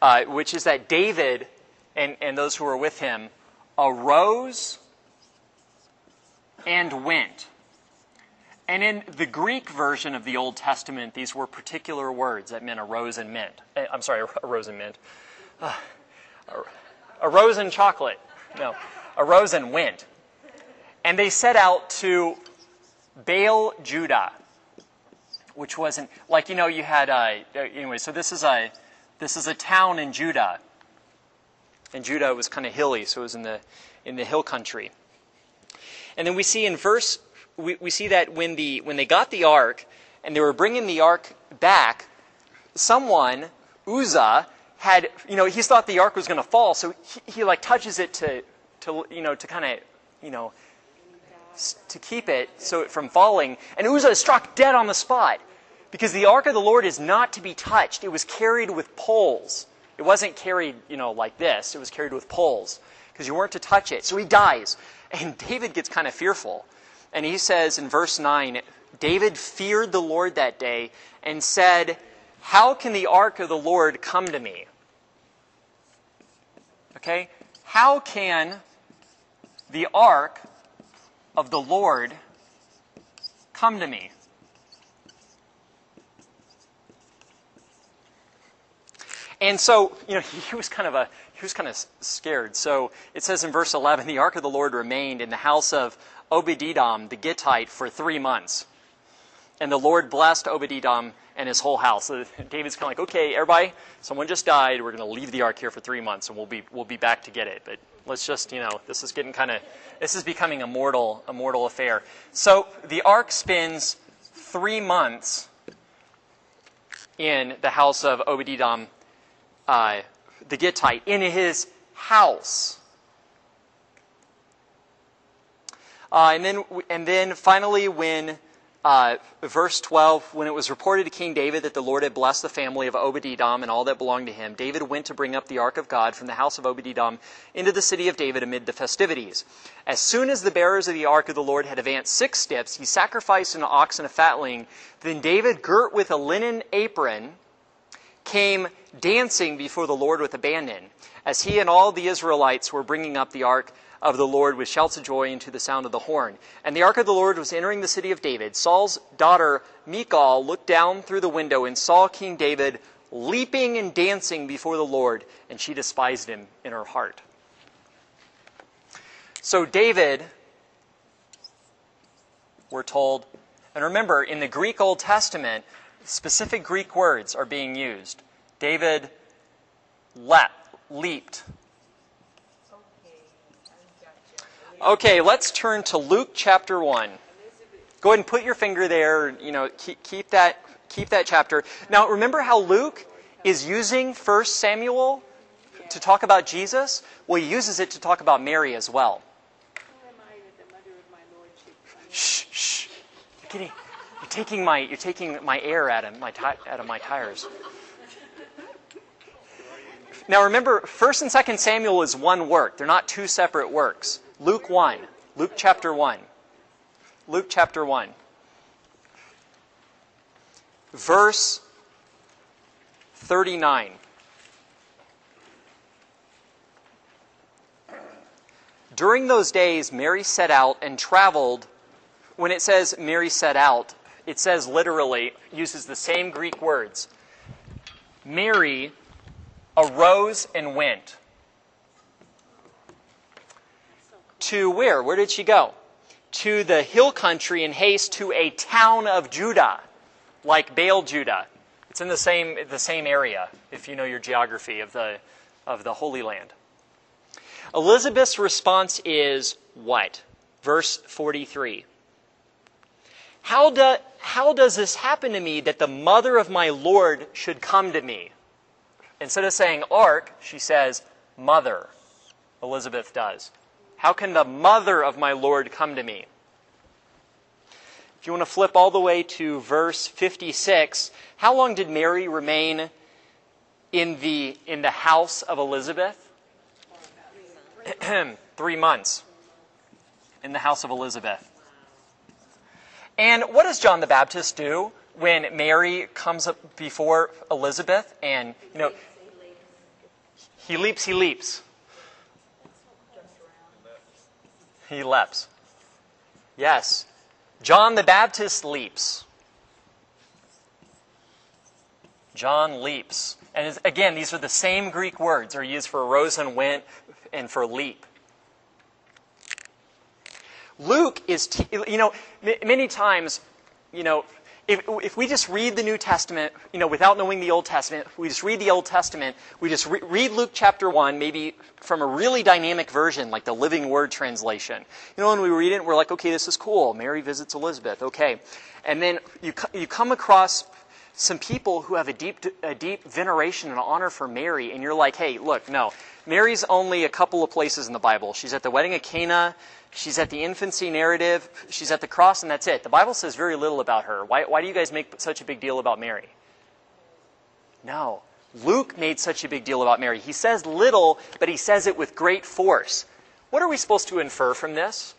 uh, which is that David and, and those who were with him arose and went. And in the Greek version of the Old Testament, these were particular words that meant arose and mint. Eh, I'm sorry, arose and mint. Uh, arose and chocolate. No, arose and went. And they set out to Baal Judah, which wasn't like you know you had uh, anyway. So this is a this is a town in Judah, and Judah was kind of hilly, so it was in the in the hill country. And then we see in verse we, we see that when, the, when they got the ark and they were bringing the ark back, someone, Uzzah, had, you know, he thought the ark was going to fall, so he, he, like touches it to, to you know, to kind of, you know, to keep it so it from falling. And Uzzah is struck dead on the spot because the ark of the Lord is not to be touched. It was carried with poles. It wasn't carried, you know, like this. It was carried with poles because you weren't to touch it. So he dies. And David gets kind of fearful. And he says in verse 9 David feared the Lord that day and said, How can the ark of the Lord come to me? Okay? How can the ark of the Lord come to me? And so, you know, he was kind of a he was kind of scared. So it says in verse 11, the ark of the Lord remained in the house of Obed-Edom the Gittite for three months. And the Lord blessed Obed-Edom and his whole house. So David's kind of like, okay, everybody, someone just died. We're going to leave the ark here for three months, and we'll be we'll be back to get it. But let's just, you know, this is getting kind of this is becoming a mortal a mortal affair. So the ark spends three months in the house of Obed-Edom, uh, the Gittite, in his house. Uh, and then, and then finally, when uh, verse 12, when it was reported to King David that the Lord had blessed the family of Obed-Edom and all that belonged to him, David went to bring up the ark of God from the house of Obed-Edom into the city of David amid the festivities. As soon as the bearers of the ark of the Lord had advanced six steps, he sacrificed an ox and a fatling. Then David, girt with a linen apron, came dancing before the Lord with abandon, as he and all the Israelites were bringing up the ark of the Lord with shouts of joy and to the sound of the horn. And the ark of the Lord was entering the city of David. Saul's daughter Michal looked down through the window and saw King David leaping and dancing before the Lord, and she despised him in her heart. So David, we're told, and remember, in the Greek Old Testament, specific Greek words are being used. David leapt, leaped, Okay, let's turn to Luke chapter 1. Go ahead and put your finger there, you know, keep, keep that keep that chapter. Now, remember how Luke is using 1 Samuel to talk about Jesus? Well, he uses it to talk about Mary as well. Shh, shh. You're, getting, you're taking my you're taking my air out of my out of my tires. Now remember, 1st and 2nd Samuel is one work. They're not two separate works. Luke 1. Luke chapter 1. Luke chapter 1. Verse 39. During those days, Mary set out and traveled. When it says Mary set out, it says literally, uses the same Greek words. Mary arose and went. To where? Where did she go? To the hill country in haste to a town of Judah, like Baal Judah. It's in the same, the same area, if you know your geography of the, of the Holy Land. Elizabeth's response is what? Verse 43. How, do, how does this happen to me that the mother of my Lord should come to me? Instead of saying ark, she says mother. Elizabeth does. How can the mother of my Lord come to me? If you want to flip all the way to verse 56, how long did Mary remain in the, in the house of Elizabeth? Three months in the house of Elizabeth. And what does John the Baptist do when Mary comes up before Elizabeth and, you know, he leaps, he leaps. He leaps. Yes. John the Baptist leaps. John leaps. And again, these are the same Greek words are used for rose and went and for leap. Luke is, t- you know, many times, you know, if, if we just read the New Testament, you know, without knowing the Old Testament, we just read the Old Testament, we just re- read Luke chapter 1, maybe from a really dynamic version, like the Living Word translation. You know, when we read it, we're like, okay, this is cool. Mary visits Elizabeth. Okay. And then you, you come across some people who have a deep, a deep veneration and honor for Mary, and you're like, hey, look, no. Mary's only a couple of places in the Bible. She's at the wedding of Cana. She's at the infancy narrative. She's at the cross, and that's it. The Bible says very little about her. Why, why do you guys make such a big deal about Mary? No. Luke made such a big deal about Mary. He says little, but he says it with great force. What are we supposed to infer from this?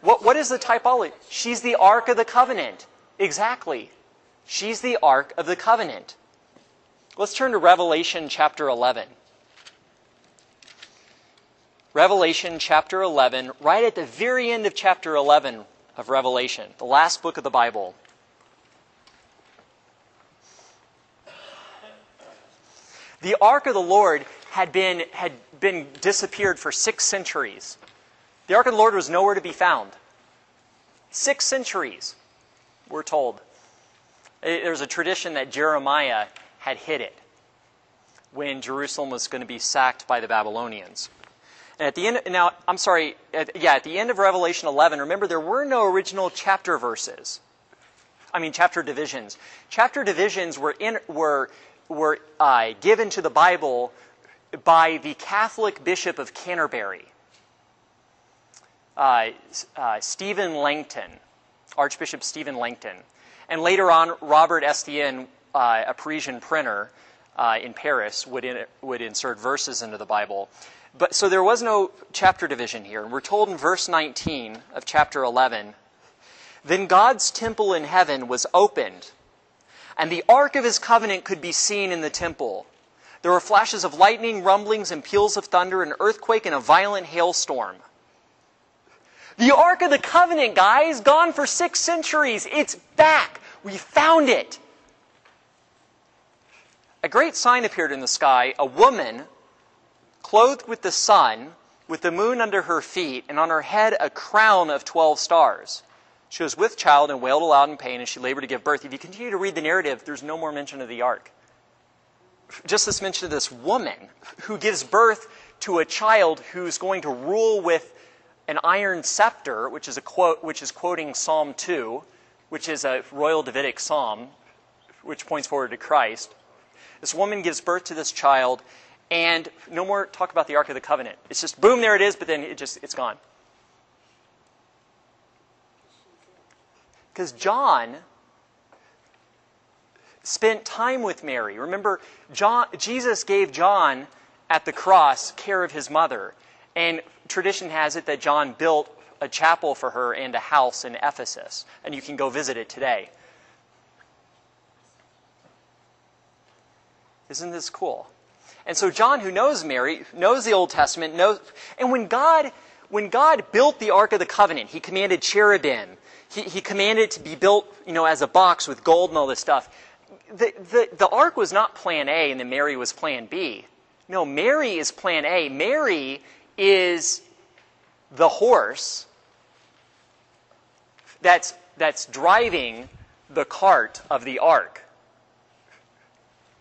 What, what is the typology? She's the Ark of the Covenant. Exactly. She's the Ark of the Covenant. Let's turn to Revelation chapter 11. Revelation chapter 11, right at the very end of chapter 11 of Revelation, the last book of the Bible. The ark of the Lord had been, had been disappeared for six centuries. The ark of the Lord was nowhere to be found. Six centuries, we're told. There's a tradition that Jeremiah had hid it when Jerusalem was going to be sacked by the Babylonians. And at the end, now, I'm sorry, at, yeah, at the end of Revelation 11, remember there were no original chapter verses. I mean, chapter divisions. Chapter divisions were, in, were, were uh, given to the Bible by the Catholic Bishop of Canterbury. uh, uh, Stephen Langton, Archbishop Stephen Langton. And later on, Robert Estienne, uh, a Parisian printer uh, in Paris, would, in, would insert verses into the Bible. But so there was no chapter division here. And we're told in verse 19 of chapter 11 Then God's temple in heaven was opened, and the ark of his covenant could be seen in the temple. There were flashes of lightning, rumblings, and peals of thunder, an earthquake, and a violent hailstorm. The Ark of the Covenant, guys, gone for six centuries. It's back. We found it. A great sign appeared in the sky a woman clothed with the sun, with the moon under her feet, and on her head a crown of 12 stars. She was with child and wailed aloud in pain, and she labored to give birth. If you continue to read the narrative, there's no more mention of the ark. Just this mention of this woman who gives birth to a child who's going to rule with an iron scepter, which is a quote, which is quoting Psalm 2, which is a royal Davidic psalm, which points forward to Christ. This woman gives birth to this child, and no more talk about the Ark of the Covenant. It's just boom, there it is, but then it just it's gone. Because John spent time with Mary. Remember, John, Jesus gave John at the cross care of his mother. And tradition has it that John built a chapel for her and a house in Ephesus, and you can go visit it today. Isn't this cool? And so John, who knows Mary, knows the Old Testament, knows, and when God, when God built the Ark of the Covenant, He commanded cherubim. He, he commanded it to be built, you know, as a box with gold and all this stuff. The, the, the Ark was not plan A and then Mary was plan B. No, Mary is plan A. Mary is the horse that's, that's driving the cart of the ark.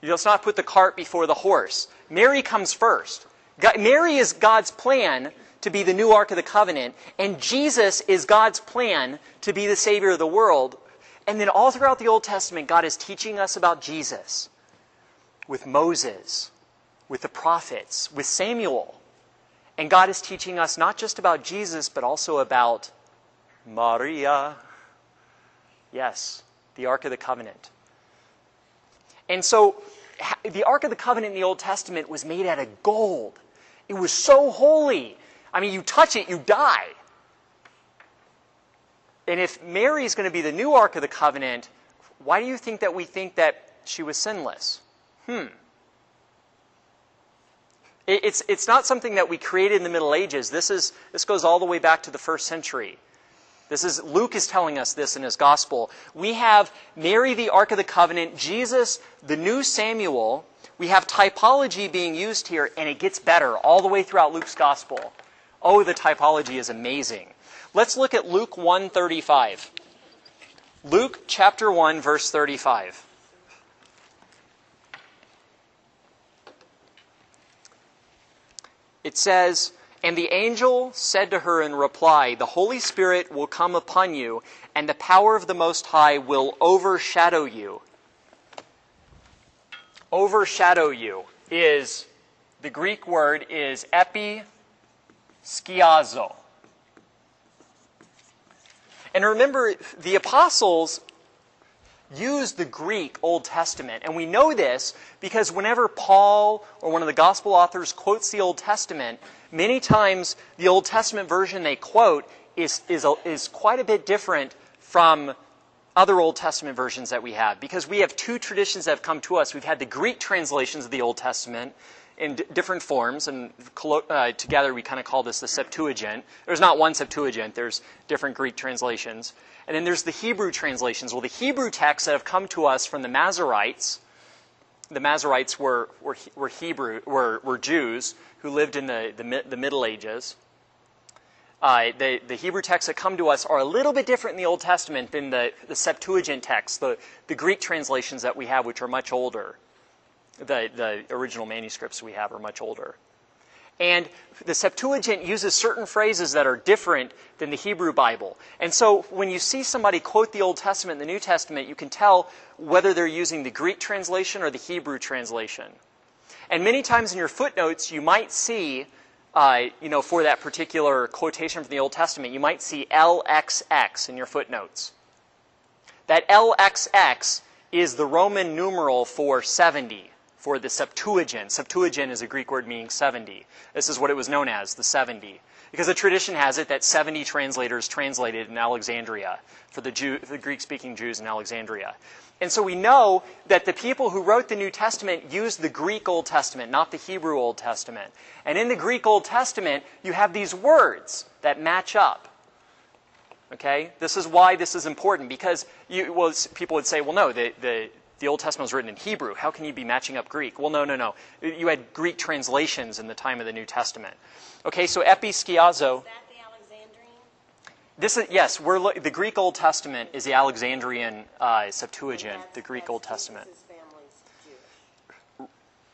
You let's not put the cart before the horse. Mary comes first. God, Mary is God's plan to be the new Ark of the Covenant, and Jesus is God's plan to be the Savior of the world. And then all throughout the Old Testament, God is teaching us about Jesus with Moses, with the prophets, with Samuel. And God is teaching us not just about Jesus, but also about Maria. Yes, the Ark of the Covenant. And so, the Ark of the Covenant in the Old Testament was made out of gold. It was so holy. I mean, you touch it, you die. And if Mary is going to be the new Ark of the Covenant, why do you think that we think that she was sinless? Hmm. It's, it's not something that we created in the Middle Ages. This, is, this goes all the way back to the first century. This is, Luke is telling us this in his gospel. We have Mary, the Ark of the Covenant, Jesus, the new Samuel. We have typology being used here, and it gets better all the way throughout Luke's gospel. Oh, the typology is amazing. Let's look at Luke 135. Luke chapter 1, verse 35. it says, And the angel said to her in reply, The Holy Spirit will come upon you, and the power of the Most High will overshadow you. Overshadow you is, the Greek word is epi skiazo. And remember, the apostles use the Greek Old Testament. And we know this because whenever Paul or one of the gospel authors quotes the Old Testament, many times the Old Testament version they quote is, is, is quite a bit different from other Old Testament versions that we have. Because we have two traditions that have come to us. We've had the Greek translations of the Old Testament in d- different forms, and uh, together we kind of call this the Septuagint. There's not one Septuagint, there's different Greek translations. And then there's the Hebrew translations. Well, the Hebrew texts that have come to us from the Masoretes, the Masoretes were, were, were Hebrew, were, were Jews who lived in the, the, the Middle Ages. Uh, the, the Hebrew texts that come to us are a little bit different in the Old Testament than the, the Septuagint texts, the, the Greek translations that we have, which are much older. The, the original manuscripts we have are much older. And the Septuagint uses certain phrases that are different than the Hebrew Bible. And so when you see somebody quote the Old Testament and the New Testament, you can tell whether they're using the Greek translation or the Hebrew translation. And many times in your footnotes, you might see uh, you know, for that particular quotation from the Old Testament, you might see LXX in your footnotes. That LXX is the Roman numeral for 70, for the Septuagint. Septuagint is a Greek word meaning 70. This is what it was known as, the 70. Because the tradition has it that 70 translators translated in Alexandria for the, Jew, the Greek speaking Jews in Alexandria. And so we know that the people who wrote the New Testament used the Greek Old Testament, not the Hebrew Old Testament. And in the Greek Old Testament, you have these words that match up. Okay? This is why this is important because you, well, people would say, well, no, the, the, the Old Testament was written in Hebrew. How can you be matching up Greek? Well, no, no, no. You had Greek translations in the time of the New Testament. Okay, so episkiazo. Is that the Alexandrian? This is yes. We're the Greek Old Testament is the Alexandrian uh, Septuagint, the Greek Old Testament.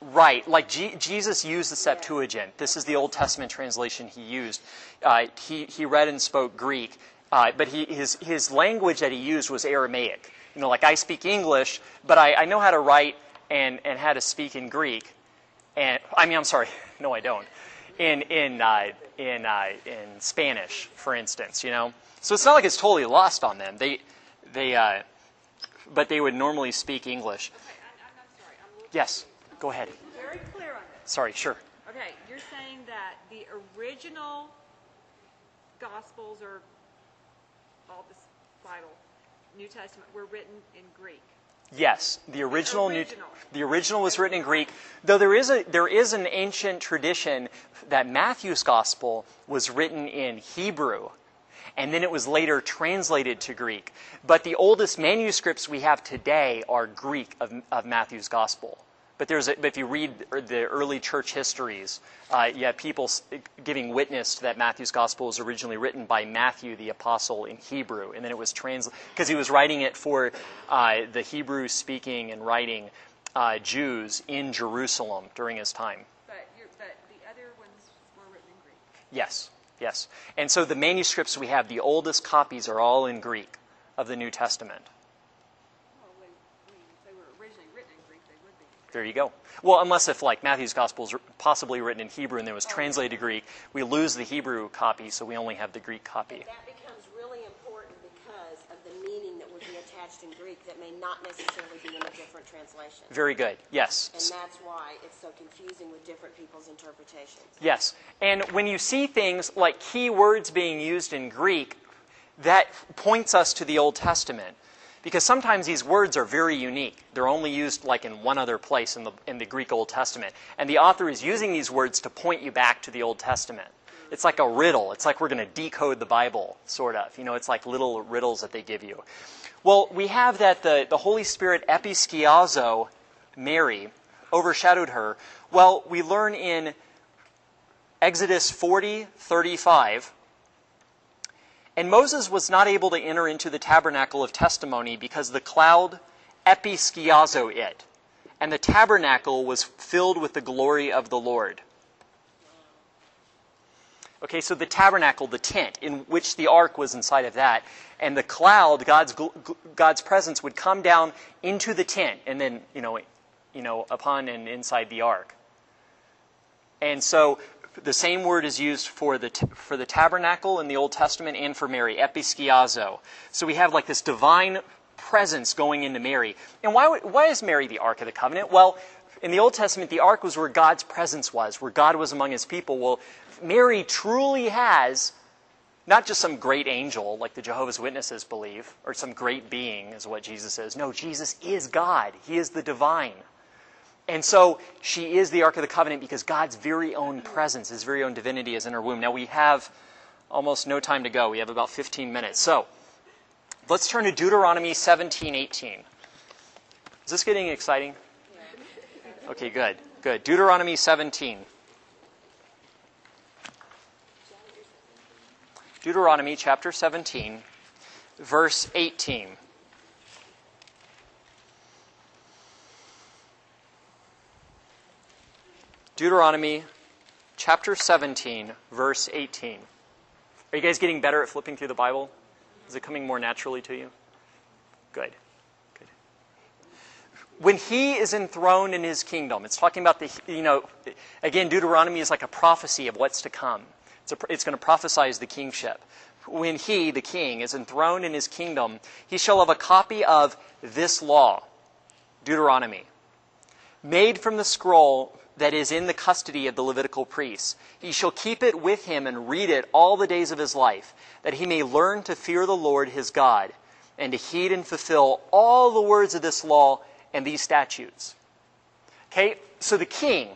Right, like G- Jesus used the Septuagint. This is the Old Testament translation he used. Uh, he he read and spoke Greek, uh, but he, his his language that he used was Aramaic. You know, like I speak English, but I, I know how to write and and how to speak in Greek. And I mean, I'm sorry, no, I don't. In in uh, in uh, in Spanish, for instance, you know. So it's not like it's totally lost on them. They they uh, but they would normally speak English. Okay, I, I'm, I'm sorry. I'm looking Yes, go ahead. very clear on this. Sorry, sure. Okay, you're saying that the original Gospels or all this Bible, New Testament, were written in Greek. Yes, the original, original. New, the original was written in Greek. Though there is a there is an ancient tradition that Matthew's gospel was written in Hebrew, and then it was later translated to Greek. But the oldest manuscripts we have today are Greek of, of Matthew's gospel. But there's a, if you read the early church histories, uh, you have people giving witness to that Matthew's gospel was originally written by Matthew the apostle in Hebrew, and then it was translated because he was writing it for uh, the Hebrew speaking and writing uh, Jews in Jerusalem during his time. But but the other ones were written in Greek. Yes, yes. And so the manuscripts we have, the oldest copies, are all in Greek of the New Testament. Well, when, I mean, if they were originally written in Greek, they would be. There you go. Well, unless if like Matthew's gospel is possibly written in Hebrew and then was oh. translated to Greek, we lose the Hebrew copy, so we only have the Greek copy. That becomes really important because of the meaning that would be attached in Greek that may not necessarily be in a different translation. Very good. Yes. And that's why it's so confusing with different people's interpretations. Yes. And when you see things like key words being used in Greek, that points us to the Old Testament. Because sometimes these words are very unique. They're only used like in one other place in the, in the Greek Old Testament. And the author is using these words to point you back to the Old Testament. It's like a riddle. It's like we're going to decode the Bible, sort of. You know, it's like little riddles that they give you. Well, we have that the, the Holy Spirit episkiazo Mary overshadowed her. Well, we learn in Exodus 40, 35. And Moses was not able to enter into the tabernacle of testimony because the cloud episkiazo it, and the tabernacle was filled with the glory of the Lord. Okay, so the tabernacle, the tent, in which the ark was inside of that, and the cloud, God's God's presence, would come down into the tent, and then you know, you know, upon and inside the ark. And so the same word is used for the, for the tabernacle in the Old Testament and for Mary, episkiazo. So we have like this divine presence going into Mary. And why, why is Mary the Ark of the Covenant? Well, in the Old Testament, the Ark was where God's presence was, where God was among his people. Well, Mary truly has not just some great angel like the Jehovah's Witnesses believe, or some great being, is what Jesus says. No, Jesus is God, He is the divine. And so she is the Ark of the Covenant because God's very own presence, His very own divinity is in her womb. Now we have almost no time to go. We have about 15 minutes. So let's turn to Deuteronomy 17, 18. Is this getting exciting? Okay, good, good. Deuteronomy 17. Deuteronomy chapter 17, verse 18. Deuteronomy chapter 17, verse 18. Are you guys getting better at flipping through the Bible? Is it coming more naturally to you? Good. Good. when he is enthroned in his kingdom, it's talking about the, you know, again, Deuteronomy is like a prophecy of what's to come. It's, a, it's going to prophesize the kingship. When he, the king, is enthroned in his kingdom, he shall have a copy of this law, Deuteronomy, made from the scroll that is in the custody of the Levitical priests. He shall keep it with him and read it all the days of his life, that he may learn to fear the Lord his God, and to heed and fulfill all the words of this law and these statutes. Okay, so the king,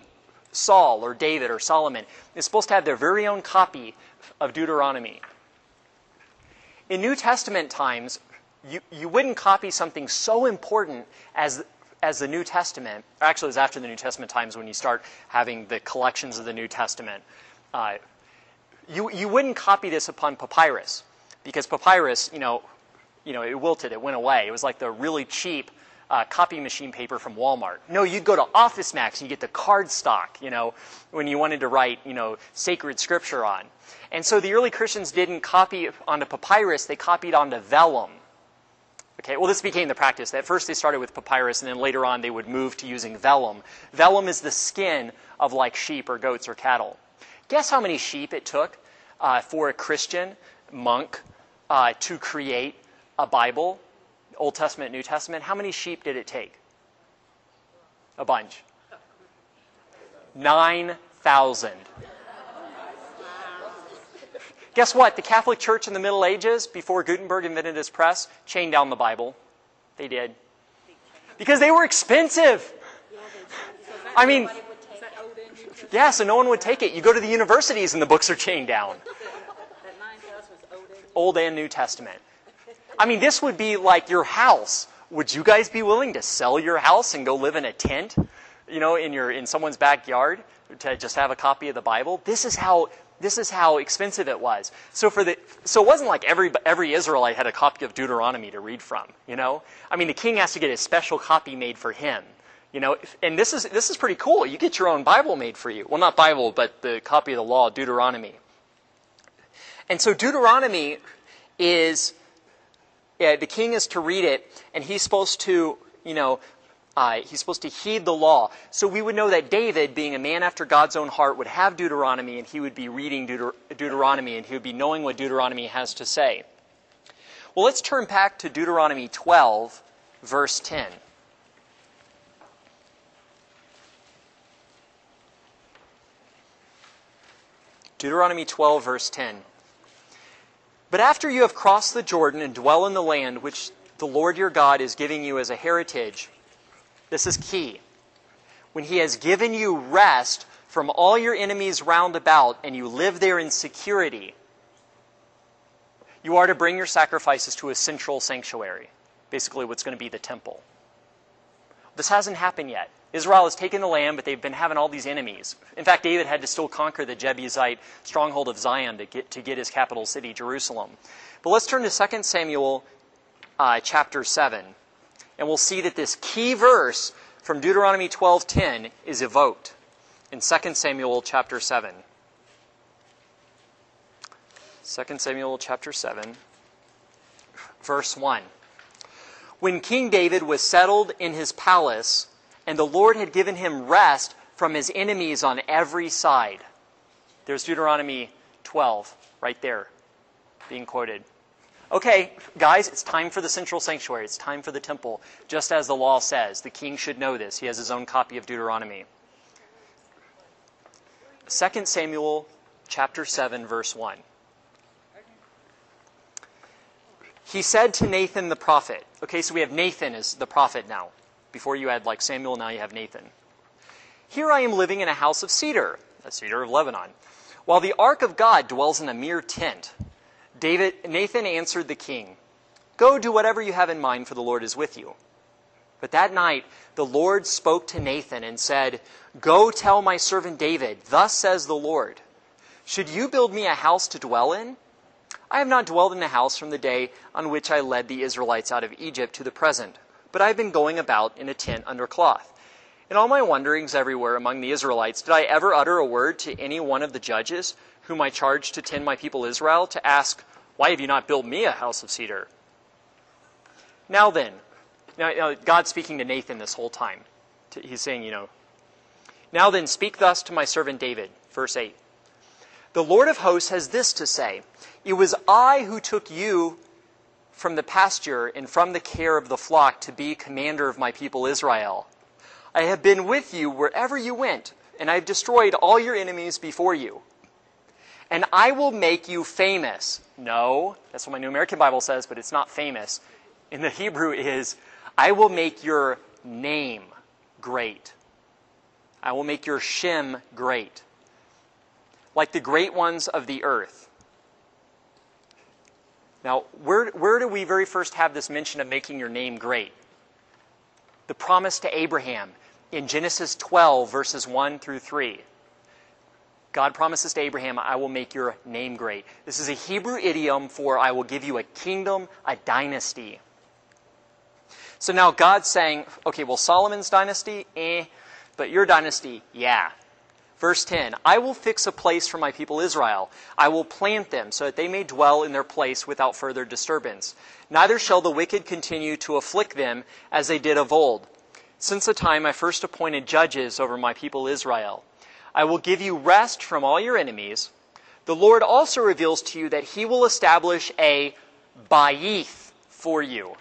Saul or David or Solomon, is supposed to have their very own copy of Deuteronomy. In New Testament times, you, you wouldn't copy something so important as, as the New Testament. Actually, it was after the New Testament times when you start having the collections of the New Testament. Uh, you, you wouldn't copy this upon papyrus because papyrus, you know, you know, it wilted, it went away. It was like the really cheap uh, copy machine paper from Walmart. No, you'd go to Office Max and you get the card stock, you know, when you wanted to write, you know, sacred scripture on. And so the early Christians didn't copy onto papyrus, they copied onto vellum. Okay, well, this became the practice. At first, they started with papyrus, and then later on, they would move to using vellum. Vellum is the skin of like sheep or goats or cattle. Guess how many sheep it took uh, for a Christian monk uh, to create a Bible, Old Testament, New Testament? How many sheep did it take? A bunch. 9,000. Guess what? The Catholic Church in the Middle Ages, before Gutenberg invented his press, chained down the Bible. They did. Because they were expensive. I mean, yeah, so no one would take it. You go to the universities and the books are chained down. Old and New Testament. I mean, this would be like your house. Would you guys be willing to sell your house and go live in a tent, you know, in your in someone's backyard to just have a copy of the Bible? This is how this is how expensive it was. So for the so it wasn't like every every Israelite had a copy of Deuteronomy to read from, you know? I mean, the king has to get a special copy made for him. You know, and this is this is pretty cool. You get your own Bible made for you. Well, not Bible, but the copy of the law, Deuteronomy. And so Deuteronomy is the king is to read it, and he's supposed to, you know, uh, he's supposed to heed the law. So we would know that David, being a man after God's own heart, would have Deuteronomy and he would be reading Deuter- Deuteronomy and he would be knowing what Deuteronomy has to say. Well, let's turn back to Deuteronomy 12, verse 10. Deuteronomy 12, verse 10. But after you have crossed the Jordan and dwell in the land which the Lord your God is giving you as a heritage, this is key. When he has given you rest from all your enemies round about and you live there in security, you are to bring your sacrifices to a central sanctuary, basically, what's going to be the temple. This hasn't happened yet. Israel has taken the land, but they've been having all these enemies. In fact, David had to still conquer the Jebusite stronghold of Zion to get, to get his capital city, Jerusalem. But let's turn to 2 Samuel uh, chapter 7 and we'll see that this key verse from Deuteronomy 12:10 is evoked in 2 Samuel chapter 7. 2 Samuel chapter 7 verse 1. When King David was settled in his palace and the Lord had given him rest from his enemies on every side. There's Deuteronomy 12 right there being quoted okay, guys, it's time for the central sanctuary. It's time for the temple, just as the law says. The king should know this. He has his own copy of Deuteronomy. 2 Samuel chapter 7 verse 1. He said to Nathan the prophet. Okay, so we have Nathan as the prophet now. Before you had like Samuel, now you have Nathan. Here I am living in a house of cedar, a cedar of Lebanon, while the ark of God dwells in a mere tent. David, Nathan answered the king, Go do whatever you have in mind, for the Lord is with you. But that night the Lord spoke to Nathan and said, Go tell my servant David, Thus says the Lord, Should you build me a house to dwell in? I have not dwelled in a house from the day on which I led the Israelites out of Egypt to the present, but I have been going about in a tent under cloth. In all my wanderings everywhere among the Israelites, did I ever utter a word to any one of the judges whom I charged to tend my people Israel, to ask, why have you not built me a house of cedar? Now then, Now, God's speaking to Nathan this whole time. He's saying, you know, now then, speak thus to my servant David. Verse 8. The Lord of hosts has this to say It was I who took you from the pasture and from the care of the flock to be commander of my people Israel. I have been with you wherever you went, and I have destroyed all your enemies before you. And I will make you famous. No, that's what my New American Bible says, but it's not famous. In the Hebrew is, I will make your name great. I will make your Shem great. Like the great ones of the earth. Now, where, where do we very first have this mention of making your name great? The promise to Abraham in Genesis 12, verses 1 through 3. God promises to Abraham, I will make your name great. This is a Hebrew idiom for I will give you a kingdom, a dynasty. So now God's saying, okay, well, Solomon's dynasty, eh, but your dynasty, yeah. Verse 10 I will fix a place for my people Israel. I will plant them so that they may dwell in their place without further disturbance. Neither shall the wicked continue to afflict them as they did of old, since the time I first appointed judges over my people Israel. I will give you rest from all your enemies. The Lord also reveals to you that he will establish a bayith for you.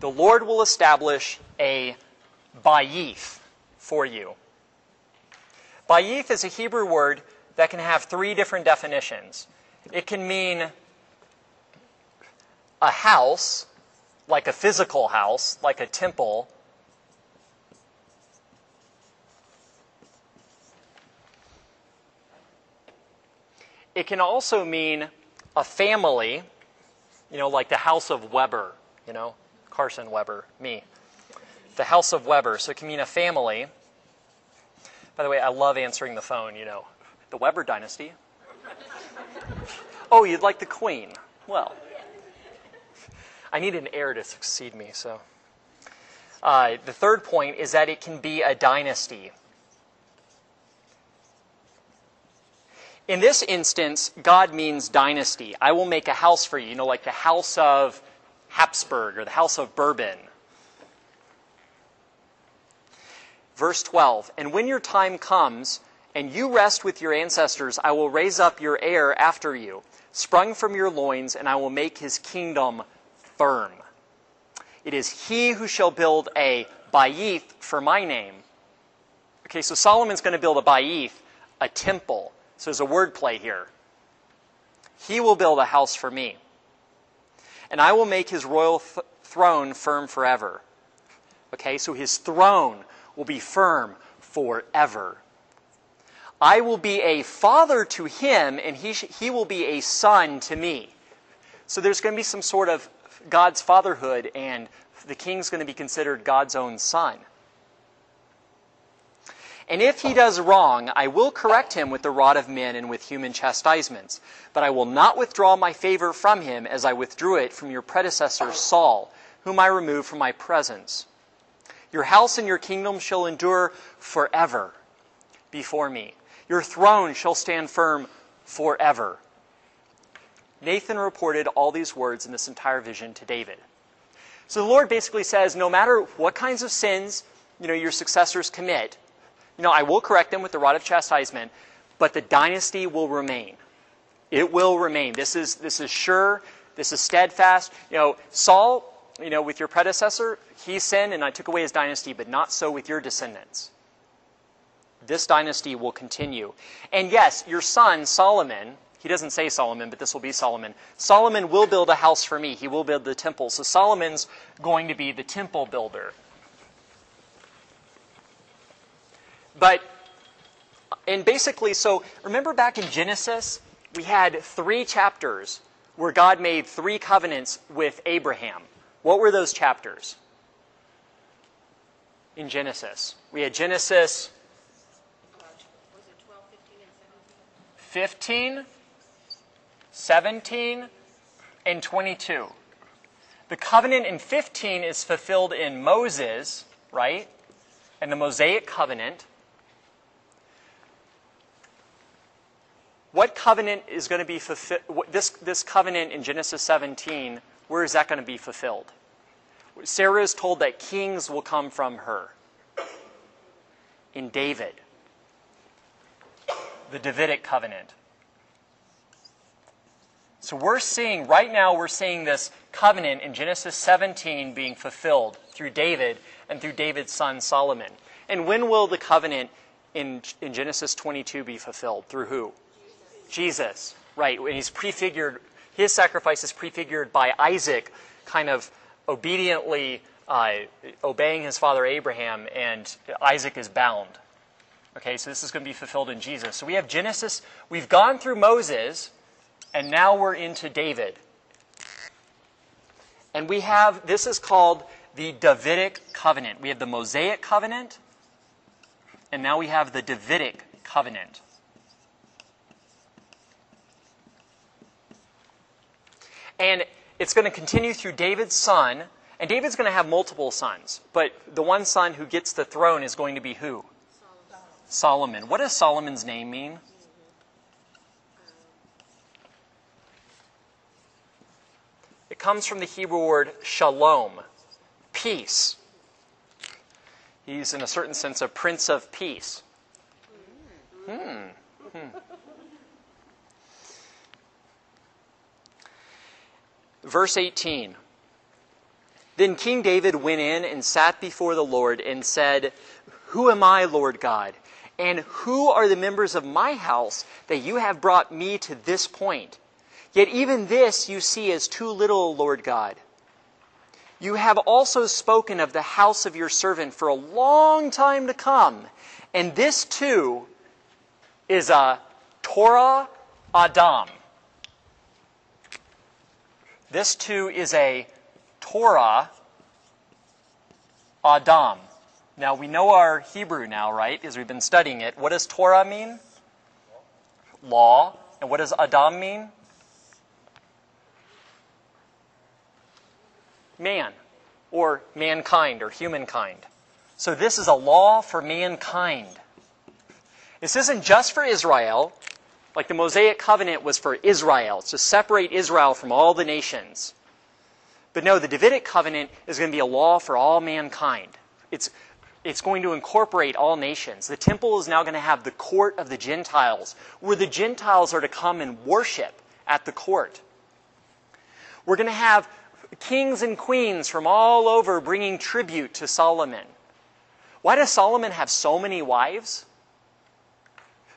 The Lord will establish a bayith for you. Bayith is a Hebrew word that can have three different definitions. It can mean a house, like a physical house, like a temple, It can also mean a family, you know, like the House of Weber, you know, Carson Weber, me. The House of Weber. So it can mean a family. By the way, I love answering the phone, you know. The Weber dynasty. oh, you'd like the Queen. Well, I need an heir to succeed me, so. Uh, the third point is that it can be a dynasty. In this instance, God means dynasty. I will make a house for you, you know, like the house of Habsburg or the house of Bourbon. Verse 12 And when your time comes, and you rest with your ancestors, I will raise up your heir after you, sprung from your loins, and I will make his kingdom firm. It is he who shall build a bayith for my name. Okay, so Solomon's going to build a bayith, a temple. So there's a word play here. He will build a house for me, and I will make his royal th- throne firm forever. Okay, so his throne will be firm forever. I will be a father to him, and he, sh- he will be a son to me. So there's going to be some sort of God's fatherhood, and the king's going to be considered God's own son. And if he does wrong, I will correct him with the rod of men and with human chastisements. But I will not withdraw my favor from him as I withdrew it from your predecessor Saul, whom I removed from my presence. Your house and your kingdom shall endure forever before me. Your throne shall stand firm forever. Nathan reported all these words in this entire vision to David. So the Lord basically says no matter what kinds of sins you know, your successors commit, you know, I will correct them with the rod of chastisement, but the dynasty will remain. It will remain. This is, this is sure. This is steadfast. You know, Saul, you know, with your predecessor, he sinned and I took away his dynasty, but not so with your descendants. This dynasty will continue. And yes, your son, Solomon, he doesn't say Solomon, but this will be Solomon. Solomon will build a house for me. He will build the temple. So Solomon's going to be the temple builder. But, and basically, so remember back in Genesis, we had three chapters where God made three covenants with Abraham. What were those chapters? In Genesis. We had Genesis 15, 17, and 22. The covenant in 15 is fulfilled in Moses, right? And the Mosaic covenant. What covenant is going to be fulfilled? This, this covenant in Genesis 17, where is that going to be fulfilled? Sarah is told that kings will come from her. In David, the Davidic covenant. So we're seeing, right now, we're seeing this covenant in Genesis 17 being fulfilled through David and through David's son Solomon. And when will the covenant in, in Genesis 22 be fulfilled? Through who? Jesus. Right. And he's prefigured, his sacrifice is prefigured by Isaac kind of obediently uh, obeying his father Abraham, and Isaac is bound. Okay, so this is going to be fulfilled in Jesus. So we have Genesis, we've gone through Moses, and now we're into David. And we have, this is called the Davidic covenant. We have the Mosaic covenant, and now we have the Davidic covenant. And it's going to continue through David's son, and David's going to have multiple sons, but the one son who gets the throne is going to be who? Solomon. Solomon. What does Solomon's name mean? It comes from the Hebrew word shalom, peace. He's, in a certain sense, a prince of peace. Hmm. hmm. Verse 18 Then King David went in and sat before the Lord and said, Who am I, Lord God? And who are the members of my house that you have brought me to this point? Yet even this you see as too little, Lord God. You have also spoken of the house of your servant for a long time to come, and this too is a Torah Adam. This too is a Torah Adam. Now we know our Hebrew now, right? As we've been studying it. What does Torah mean? Law. And what does Adam mean? Man, or mankind, or humankind. So this is a law for mankind. This isn't just for Israel, like the Mosaic covenant was for Israel, to separate Israel from all the nations. But no, the Davidic covenant is going to be a law for all mankind. It's, it's going to incorporate all nations. The temple is now going to have the court of the Gentiles, where the Gentiles are to come and worship at the court. We're going to have kings and queens from all over bringing tribute to Solomon. Why does Solomon have so many wives?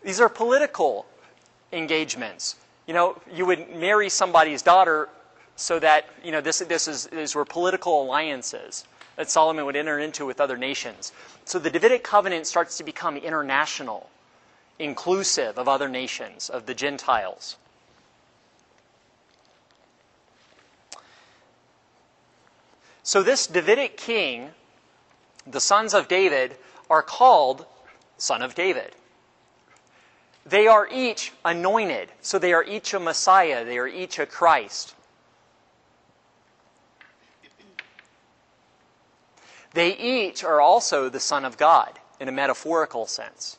These are political engagements. You know, you would marry somebody's daughter so that, you know, this, this is, these were political alliances that Solomon would enter into with other nations. So the Davidic covenant starts to become international, inclusive of other nations, of the Gentiles. So this Davidic king, the sons of David, are called son of David. They are each anointed. So they are each a Messiah. They are each a Christ. They each are also the Son of God in a metaphorical sense.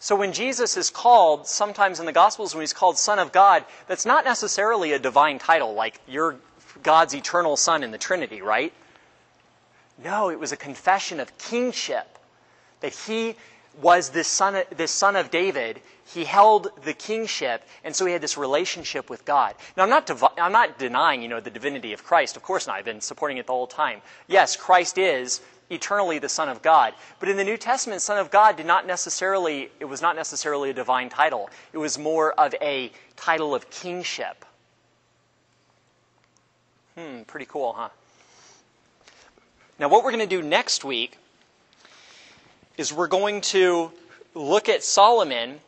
So when Jesus is called, sometimes in the Gospels, when he's called Son of God, that's not necessarily a divine title, like you're God's eternal Son in the Trinity, right? No, it was a confession of kingship that he was this son, of, this son of David. He held the kingship, and so he had this relationship with God. Now, I'm not, I'm not denying, you know, the divinity of Christ. Of course not. I've been supporting it the whole time. Yes, Christ is eternally the Son of God. But in the New Testament, Son of God did not necessarily, it was not necessarily a divine title. It was more of a title of kingship. Hmm, pretty cool, huh? Now, what we're going to do next week is we're going to look at Solomon,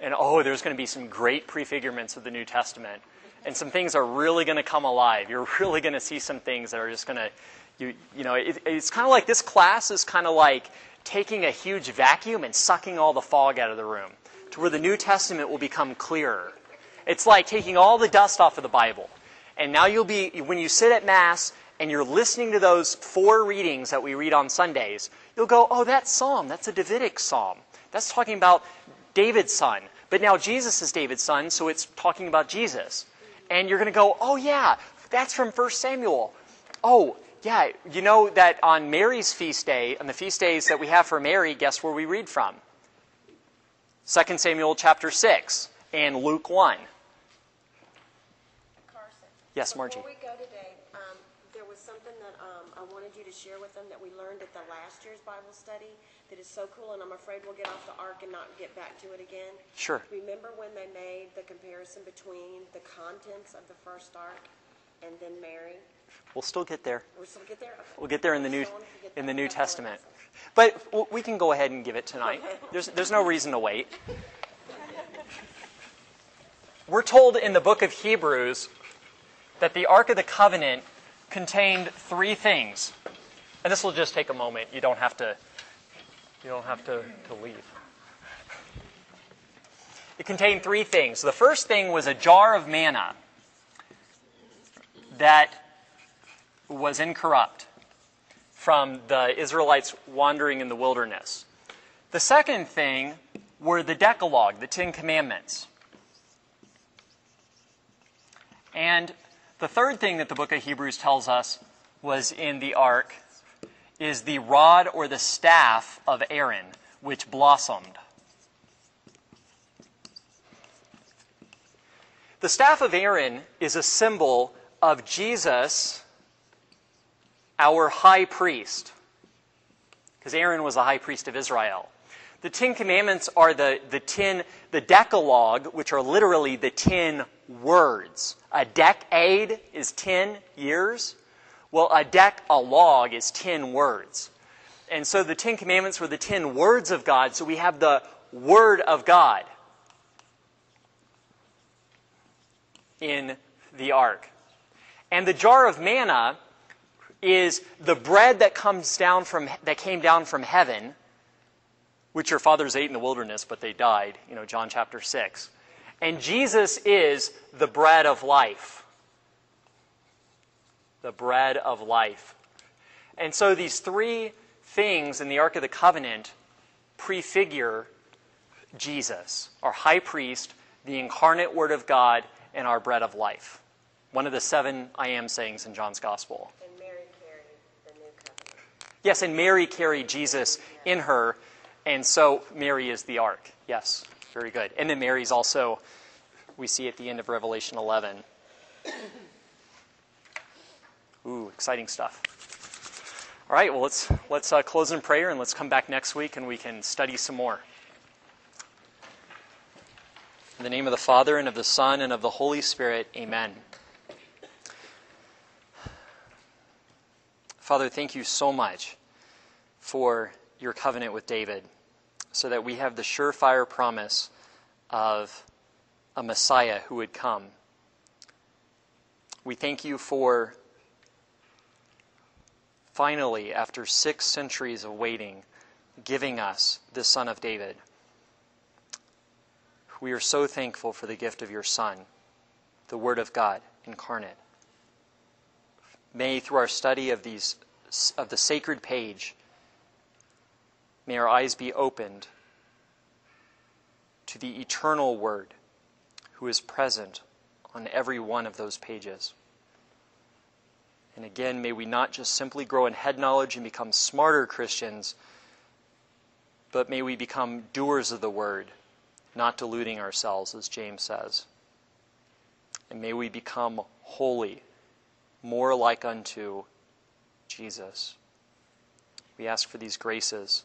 and oh, there's going to be some great prefigurements of the New Testament. And some things are really going to come alive. You're really going to see some things that are just going to, you, you know, it, it's kind of like this class is kind of like taking a huge vacuum and sucking all the fog out of the room to where the New Testament will become clearer. It's like taking all the dust off of the Bible. And now you'll be, when you sit at Mass and you're listening to those four readings that we read on Sundays, you'll go, oh, that psalm, that's a Davidic psalm. That's talking about David's son. But now Jesus is David's son, so it's talking about Jesus. and you're going to go, oh, yeah, that's from 1 Samuel. Oh, yeah, you know that on Mary's feast day, on the feast days that we have for Mary, guess where we read from? 2 Samuel chapter 6 and Luke 1. Carson. Yes, Margie. Before we go today, um, there was something that um, I wanted you to share with them that we learned at the last year's Bible study that is so cool, and I'm afraid we'll get off the ark and not get back to it again. Sure. Remember when they made the comparison between the contents of the first ark and then Mary? We'll still get there. We'll still get there? Okay. We'll get there in the New, in the. New That's all it Testament. But we can go ahead and give it tonight. There's, there's no reason to wait. We're told in the book of Hebrews that the Ark of the Covenant contained three things. And this will just take a moment. You don't have to, you don't have to, to leave. It contained three things. The first thing was a jar of manna that was incorrupt from the Israelites wandering in the wilderness. The second thing were the Decalogue, the Ten Commandments. And the third thing that the book of Hebrews tells us was in the ark is the rod or the staff of Aaron, which blossomed. The staff of Aaron is a symbol of Jesus, our high priest, because Aaron was the high priest of Israel. The Ten Commandments are the, the ten, the Decalogue, which are literally the ten words. A decade is ten years. Well, a decalogue is ten words. And so the Ten Commandments were the ten words of God, so we have the Word of God in the ark. And the jar of manna is the bread that comes down from that came down from heaven, which your fathers ate in the wilderness, but they died, you know, John chapter 6. And Jesus is the bread of life. The bread of life. And so these three things in the Ark of the Covenant prefigure Jesus, our high priest, the incarnate Word of God, and our bread of life. One of the seven I am sayings in John's Gospel. And Mary carried the new covenant. Yes, and Mary carried Jesus in her, and so Mary is the ark. Yes, very good. And then Mary's also, we see at the end of Revelation 11. Ooh, exciting stuff. All right, well, let's, let's uh, close in prayer and let's come back next week and we can study some more. In the name of the Father, and of the Son, and of the Holy Spirit, amen. Father, thank you so much for your covenant with David, so that we have the surefire promise of a Messiah who would come. We thank you for finally, after six centuries of waiting, giving us the Son of David. We are so thankful for the gift of your Son, the Word of God incarnate. May, through our study of these of the sacred page, may our eyes be opened to the eternal Word, who is present on every one of those pages. And again, may we not just simply grow in head knowledge and become smarter Christians, but may we become doers of the Word, not deluding ourselves, as James says. And may we become holy more like unto Jesus. We ask for these graces